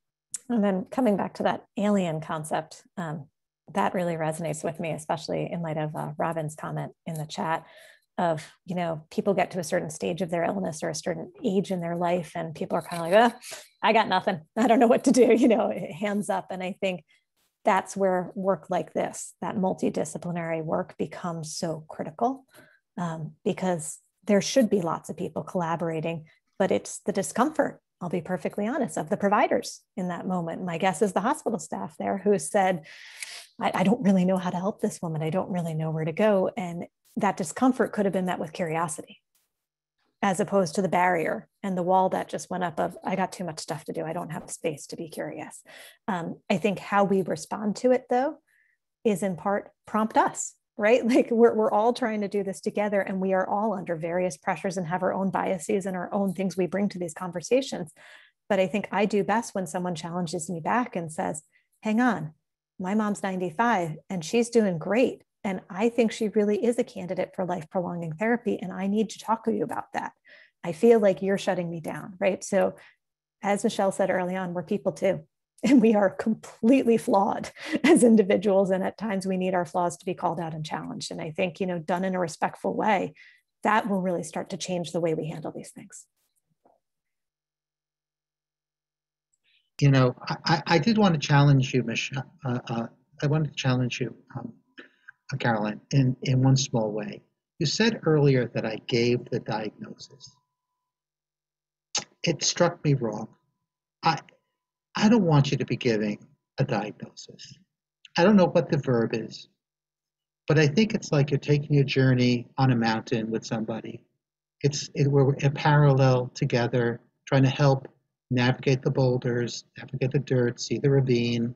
A: And then coming back to that alien concept um, that really resonates with me, especially in light of uh, Robin's comment in the chat of, you know, people get to a certain stage of their illness or a certain age in their life, and people are kind of like, oh, I got nothing. <laughs> I don't know what to do, <laughs> you know, hands up. And I think that's where work like this, that multidisciplinary work becomes so critical um, because there should be lots of people collaborating, but it's the discomfort I'll be perfectly honest, of the providers in that moment. My guess is the hospital staff there who said, I, I don't really know how to help this woman. I don't really know where to go. And that discomfort could have been met with curiosity as opposed to the barrier and the wall that just went up of i got too much stuff to do. I don't have space to be curious. Um, i think how we respond to it though is in part prompt us right? <laughs> Like we're, we're all trying to do this together and we are all under various pressures and have our own biases and our own things we bring to these conversations. But i think i do best when someone challenges me back and says hang on my mom's 95 and she's doing great. And I think she really is a candidate for life prolonging therapy. And I need to talk to you about that. I feel like you're shutting me down, right? So, as Michelle said early on, we're people too. <laughs> And we are completely flawed <laughs> as individuals. And at times we need our flaws to be called out and challenged. And I think, you know, done in a respectful way, that will really start to change the way we handle these things.
C: you know, I, I did want to challenge you, Michelle. Uh, uh, I wanted to challenge you, um, Caroline, in, in one small way. You said earlier that I gave the diagnosis. It struck me wrong. I, I don't want you to be giving a diagnosis. I don't know what the verb is, but I think it's like you're taking a journey on a mountain with somebody. It's it, we're in parallel together, trying to help navigate the boulders, navigate the dirt, see the ravine.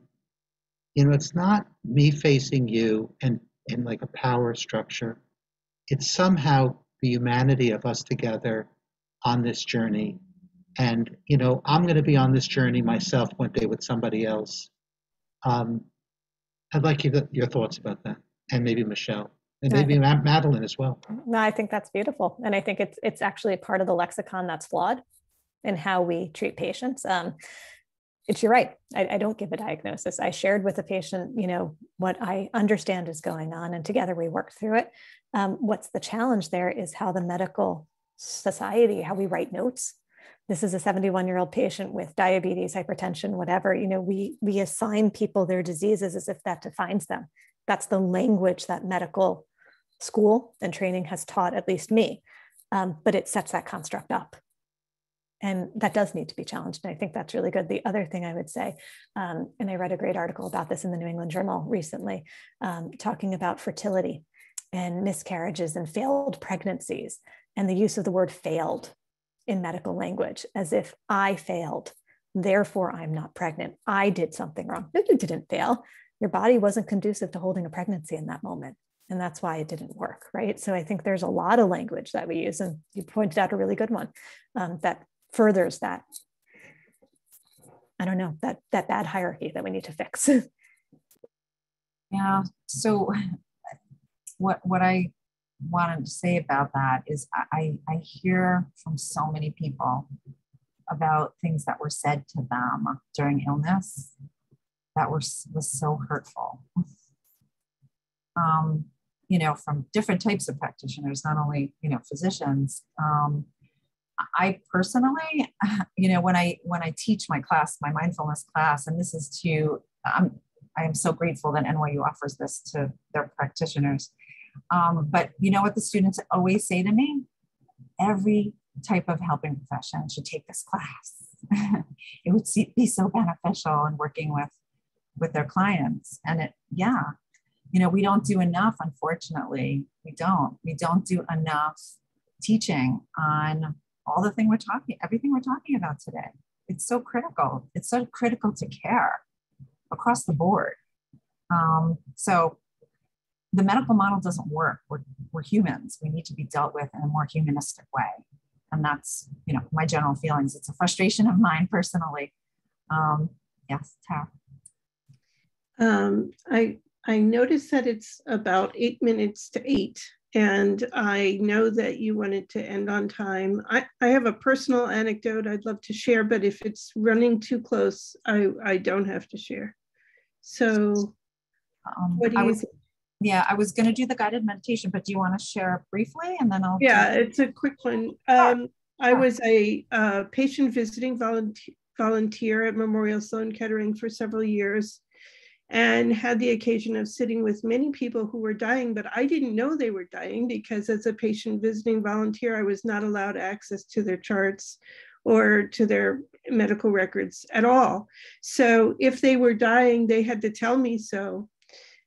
C: You know, it's not me facing you and in like a power structure. It's somehow the humanity of us together on this journey. And, you know, I'm going to be on this journey myself one day with somebody else. Um, I'd like you to, your thoughts about that, and maybe Michelle, and maybe think, Madeline as well.
A: No, I think that's beautiful, and I think it's it's actually part of the lexicon that's flawed in how we treat patients. Um, it's you're right. I, I, don't give a diagnosis. I shared with the patient, you know, what I understand is going on, and together we work through it. Um, what's the challenge there is how the medical society, how we write notes. This is a 71 year old patient with diabetes, hypertension, whatever. You know, we we assign people their diseases as if that defines them. That's the language that medical school and training has taught, at least me. Um, but it sets that construct up and that does need to be challenged. And I think that's really good. The other thing I would say, um, and I read a great article about this in the New England Journal recently, um, talking about fertility and miscarriages and failed pregnancies and the use of the word failed in medical language as if I failed, therefore I'm not pregnant. I did something wrong. No, you didn't fail. Your body wasn't conducive to holding a pregnancy in that moment. And that's why it didn't work, right? So I think there's a lot of language that we use, and you pointed out a really good one um, that furthers that i don't know that that bad hierarchy that we need to fix. <laughs>
B: Yeah so what what i wanted to say about that is i i hear from so many people about things that were said to them during illness that were was so hurtful. Um, you know from different types of practitioners not only you know physicians um, I personally, <laughs> you know, when I when I teach my class, my mindfulness class, and this is to, I'm I am so grateful that NYU offers this to their practitioners. Um, but you know what the students always say to me? Every type of helping profession should take this class. <laughs> it would be so beneficial in working with with their clients. And it, yeah, you know, we don't do enough. Unfortunately, we don't. We don't do enough teaching on all the thing we're talking, everything we're talking about today. It's so critical. It's so critical to care across the board. Um, so the medical model doesn't work. We're, we're humans. We need to be dealt with in a more humanistic way. And that's, you know, my general feelings. It's a frustration of mine personally. Um, yes, Tara.
E: Um, I I noticed that it's about eight minutes to eight and I know that you wanted to end on time. I, I have a personal anecdote I'd love to share, but if it's running too close, I, I don't have to share. So,
B: um, what do I you was, Yeah, I was going to do the guided meditation, but do you want to share briefly and then I'll?
E: Yeah, it's a quick one. Um, I was a uh, patient visiting volunteer, volunteer at Memorial Sloan Kettering for several years and had the occasion of sitting with many people who were dying, but I didn't know they were dying because as a patient visiting volunteer, I was not allowed access to their charts or to their medical records at all. So if they were dying, they had to tell me so.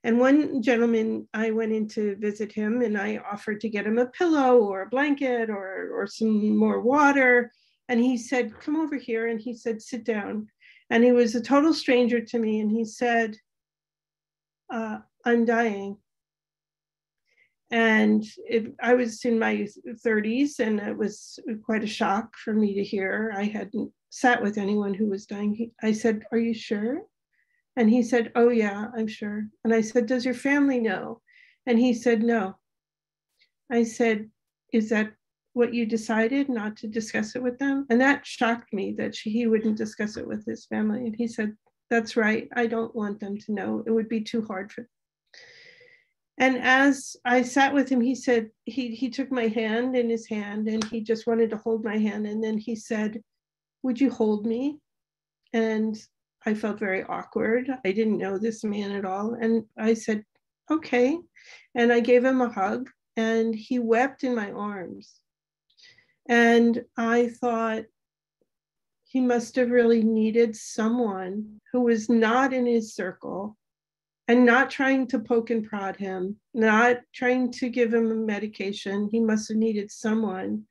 E: And one gentleman, I went in to visit him and I offered to get him a pillow or a blanket or, or some more water. And he said, Come over here. And he said, Sit down. And he was a total stranger to me. And he said, uh, undying. And it, I was in my 30s, and it was quite a shock for me to hear. I hadn't sat with anyone who was dying. He, I said, Are you sure? And he said, Oh, yeah, I'm sure. And I said, Does your family know? And he said, No. I said, Is that what you decided not to discuss it with them? And that shocked me that she, he wouldn't discuss it with his family. And he said, that's right. I don't want them to know. It would be too hard for them. And as I sat with him, he said, he, he took my hand in his hand and he just wanted to hold my hand. And then he said, Would you hold me? and I felt very awkward. I didn't know this man at all. And I said, okay. And I gave him a hug and he wept in my arms. And I thought he must have really needed someone who was not in his circle and not trying to poke and prod him, not trying to give him a medication. He must have needed someone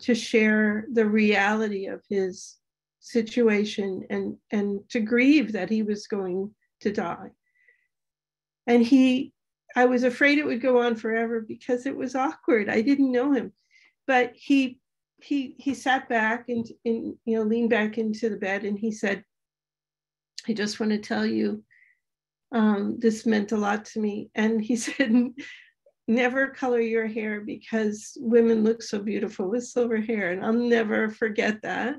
E: to share the reality of his situation and and to grieve that he was going to die. And he i was afraid it would go on forever because it was awkward. I didn't know him. But he he he sat back and, and you know leaned back into the bed and he said i just want to tell you um, this meant a lot to me and he <laughs> said never color your hair because women look so beautiful with silver hair and i'll never forget that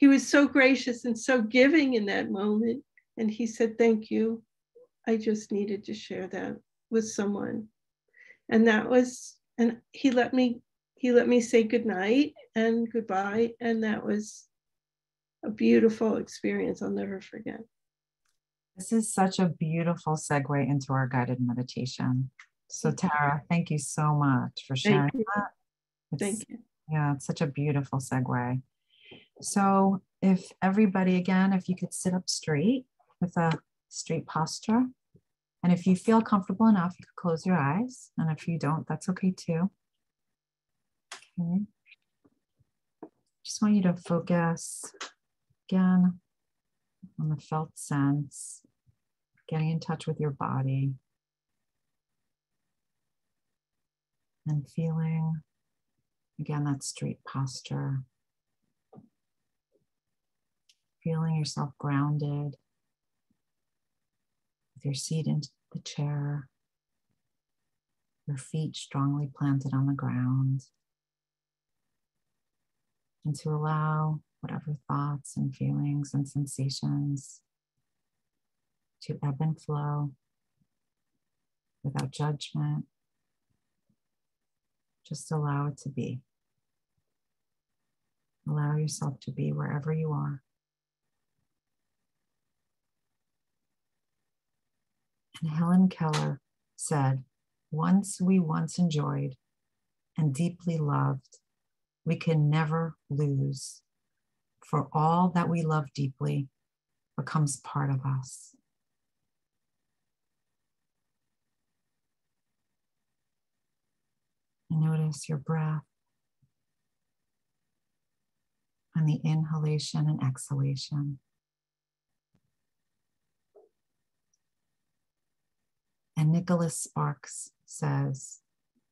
E: he was so gracious and so giving in that moment. And he said, Thank you. I just needed to share that with someone. And that was, and he let me, he let me say goodnight and goodbye. And that was a beautiful experience I'll never forget.
B: This is such a beautiful segue into our guided meditation. So, Tara, thank you so much for sharing
E: thank
B: that.
E: It's, thank you.
B: Yeah, it's such a beautiful segue. So if everybody, again, if you could sit up straight with a straight posture. And if you feel comfortable enough, you could close your eyes. And if you don't, that's okay too. Okay. Just want you to focus again on the felt sense, getting in touch with your body and feeling again that straight posture feeling yourself grounded with your seat in the chair, your feet strongly planted on the ground, and to allow whatever thoughts and feelings and sensations to ebb and flow without judgment. Just allow it to be. Allow yourself to be wherever you are. And Helen Keller said, Once we once enjoyed and deeply loved, we can never lose, for all that we love deeply becomes part of us. Notice your breath and the inhalation and exhalation. And Nicholas Sparks says,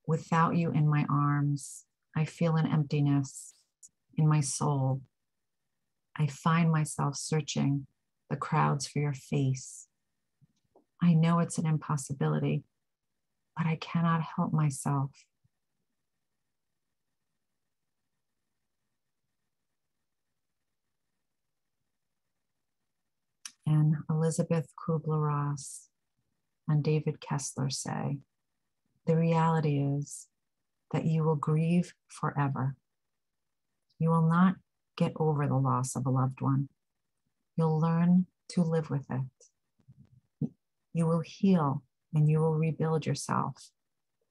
B: Without you in my arms, I feel an emptiness in my soul. I find myself searching the crowds for your face. I know it's an impossibility, but I cannot help myself. And Elizabeth Kubler Ross and David Kessler say the reality is that you will grieve forever. You will not get over the loss of a loved one. You'll learn to live with it. You will heal and you will rebuild yourself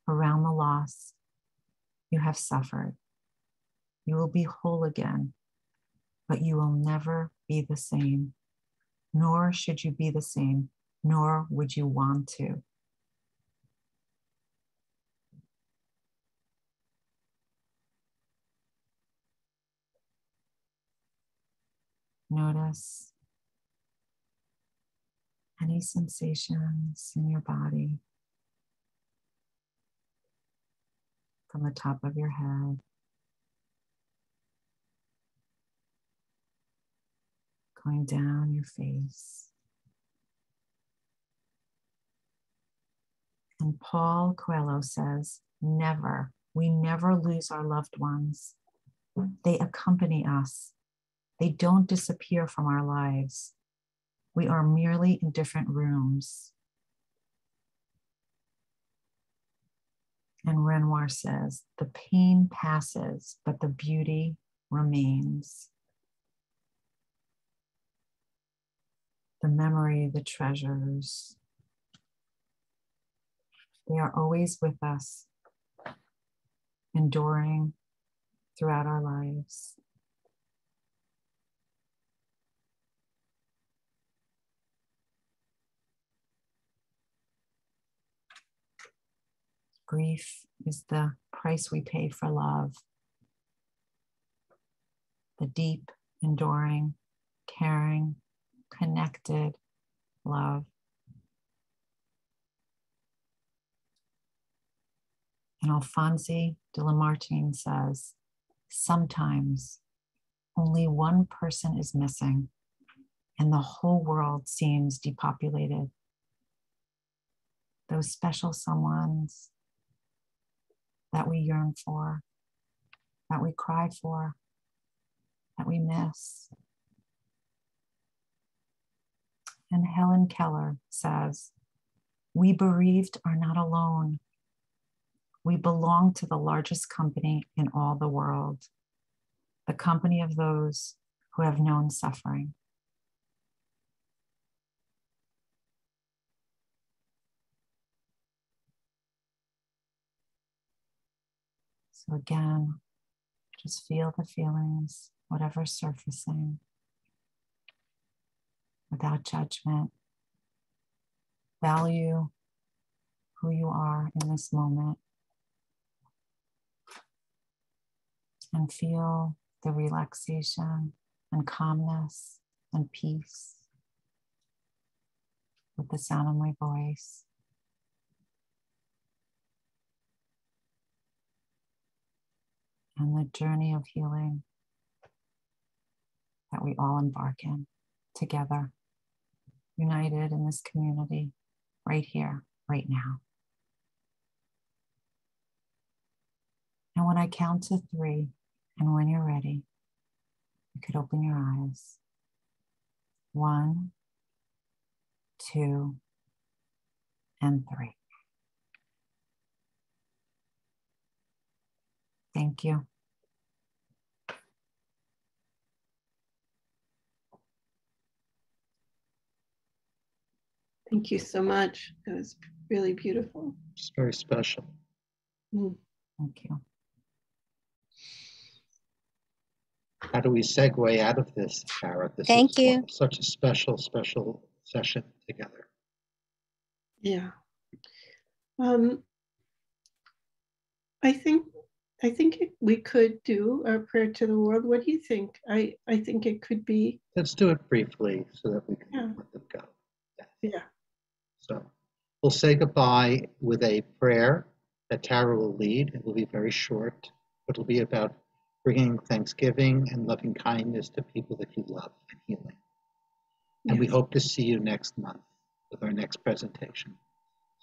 B: around the loss you have suffered. You will be whole again, but you will never be the same, nor should you be the same nor would you want to. Notice any sensations in your body from the top of your head. Going down your face. And Paul Coelho says, never, we never lose our loved ones. They accompany us, they don't disappear from our lives. We are merely in different rooms. And Renoir says, the pain passes, but the beauty remains. the memory, the treasures. They are always with us, enduring throughout our lives. Grief is the price we pay for love. The deep, enduring, caring, connected love. And Alphonse de Lamartine says, sometimes only one person is missing and the whole world seems depopulated. Those special someones that we yearn for, that we cry for, that we miss. And Helen Keller says, We bereaved are not alone. We belong to the largest company in all the world, the company of those who have known suffering. So, again, just feel the feelings, whatever's surfacing, without judgment. Value who you are in this moment. And feel the relaxation and calmness and peace with the sound of my voice. And the journey of healing that we all embark in together, united in this community, right here, right now. And when I count to three, and when you're ready, you could open your eyes. One, two, and three. Thank you.
E: Thank you so much. It was really beautiful.
C: It's very special.
E: Mm.
B: Thank you.
C: How do we segue out of this, Tara? This
A: Thank
C: is
A: you.
C: Such a special, special session together.
E: Yeah. Um, I think I think it, we could do our prayer to the world. What do you think? I I think it could be.
C: Let's do it briefly so that we can
E: Yeah.
C: let them go.
E: Yeah.
C: So we'll say goodbye with a prayer that Tara will lead. It will be very short, but it'll be about bringing thanksgiving and loving kindness to people that you love and healing. And we hope to see you next month with our next presentation.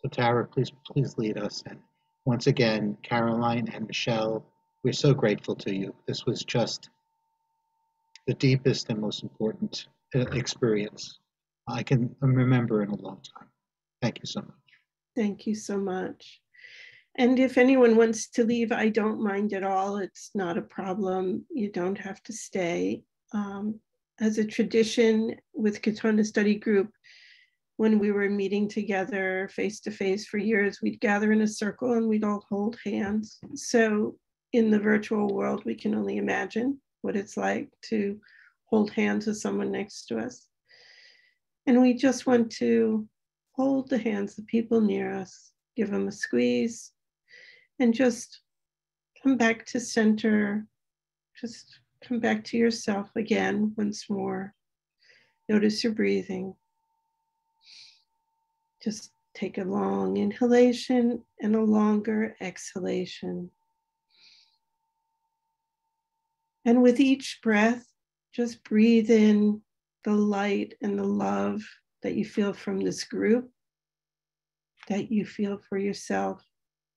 C: So Tara, please, please lead us. And once again, Caroline and Michelle, we're so grateful to you. This was just the deepest and most important uh, experience I can remember in a long time. Thank you so much.
E: Thank you so much. And if anyone wants to leave, I don't mind at all. It's not a problem. You don't have to stay. Um, as a tradition with Katonah Study Group, when we were meeting together face to face for years, we'd gather in a circle and we'd all hold hands. So in the virtual world, we can only imagine what it's like to hold hands with someone next to us. And we just want to hold the hands of people near us, give them a squeeze, and just come back to center. Just come back to yourself again once more. Notice your breathing. Just take a long inhalation and a longer exhalation. And with each breath, just breathe in the light and the love that you feel from this group, that you feel for yourself,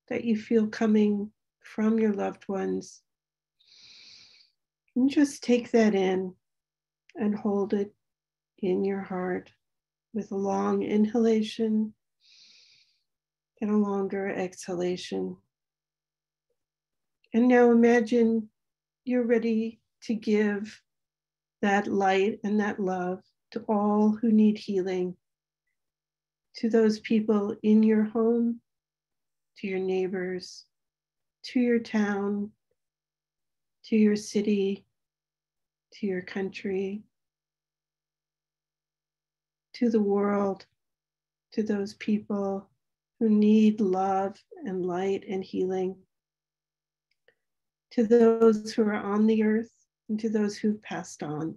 E: that you feel coming from your loved ones. And just take that in and hold it in your heart with a long inhalation and a longer exhalation. And now imagine you're ready to give that light and that love to all who need healing, to those people in your home, to your neighbors, to your town, to your city, to your country, to the world, to those people who need love and light and healing, to those who are on the earth and to those who've passed on.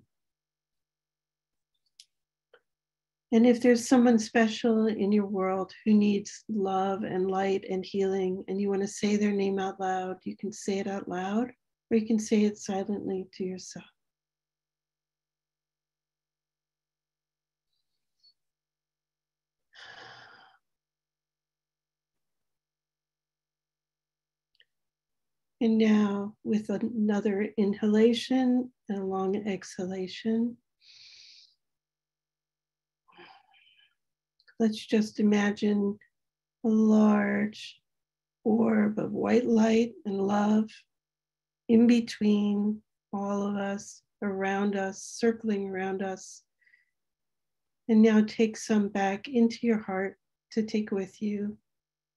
E: And if there's someone special in your world who needs love and light and healing, and you want to say their name out loud, you can say it out loud or you can say it silently to yourself. And now, with another inhalation and a long exhalation, let's just imagine a large orb of white light and love in between all of us, around us, circling around us. And now take some back into your heart to take with you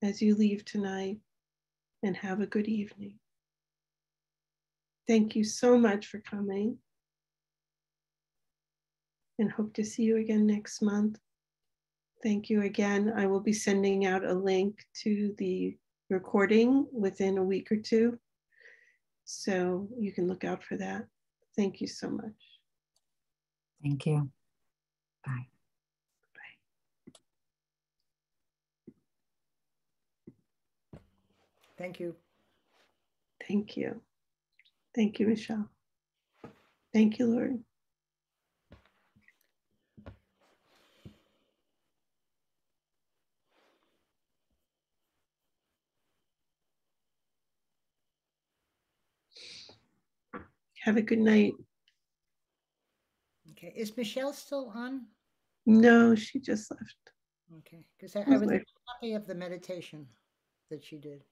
E: as you leave tonight and have a good evening. Thank you so much for coming and hope to see you again next month. Thank you again. I will be sending out a link to the recording within a week or two. So you can look out for that. Thank you so much.
B: Thank you. Bye.
D: Thank you.
E: Thank you. Thank you, Michelle. Thank you, Lord. Have a good night.
D: Okay, is Michelle still on?
E: No, she just left.
D: Okay, because I, I was happy of the meditation that she did.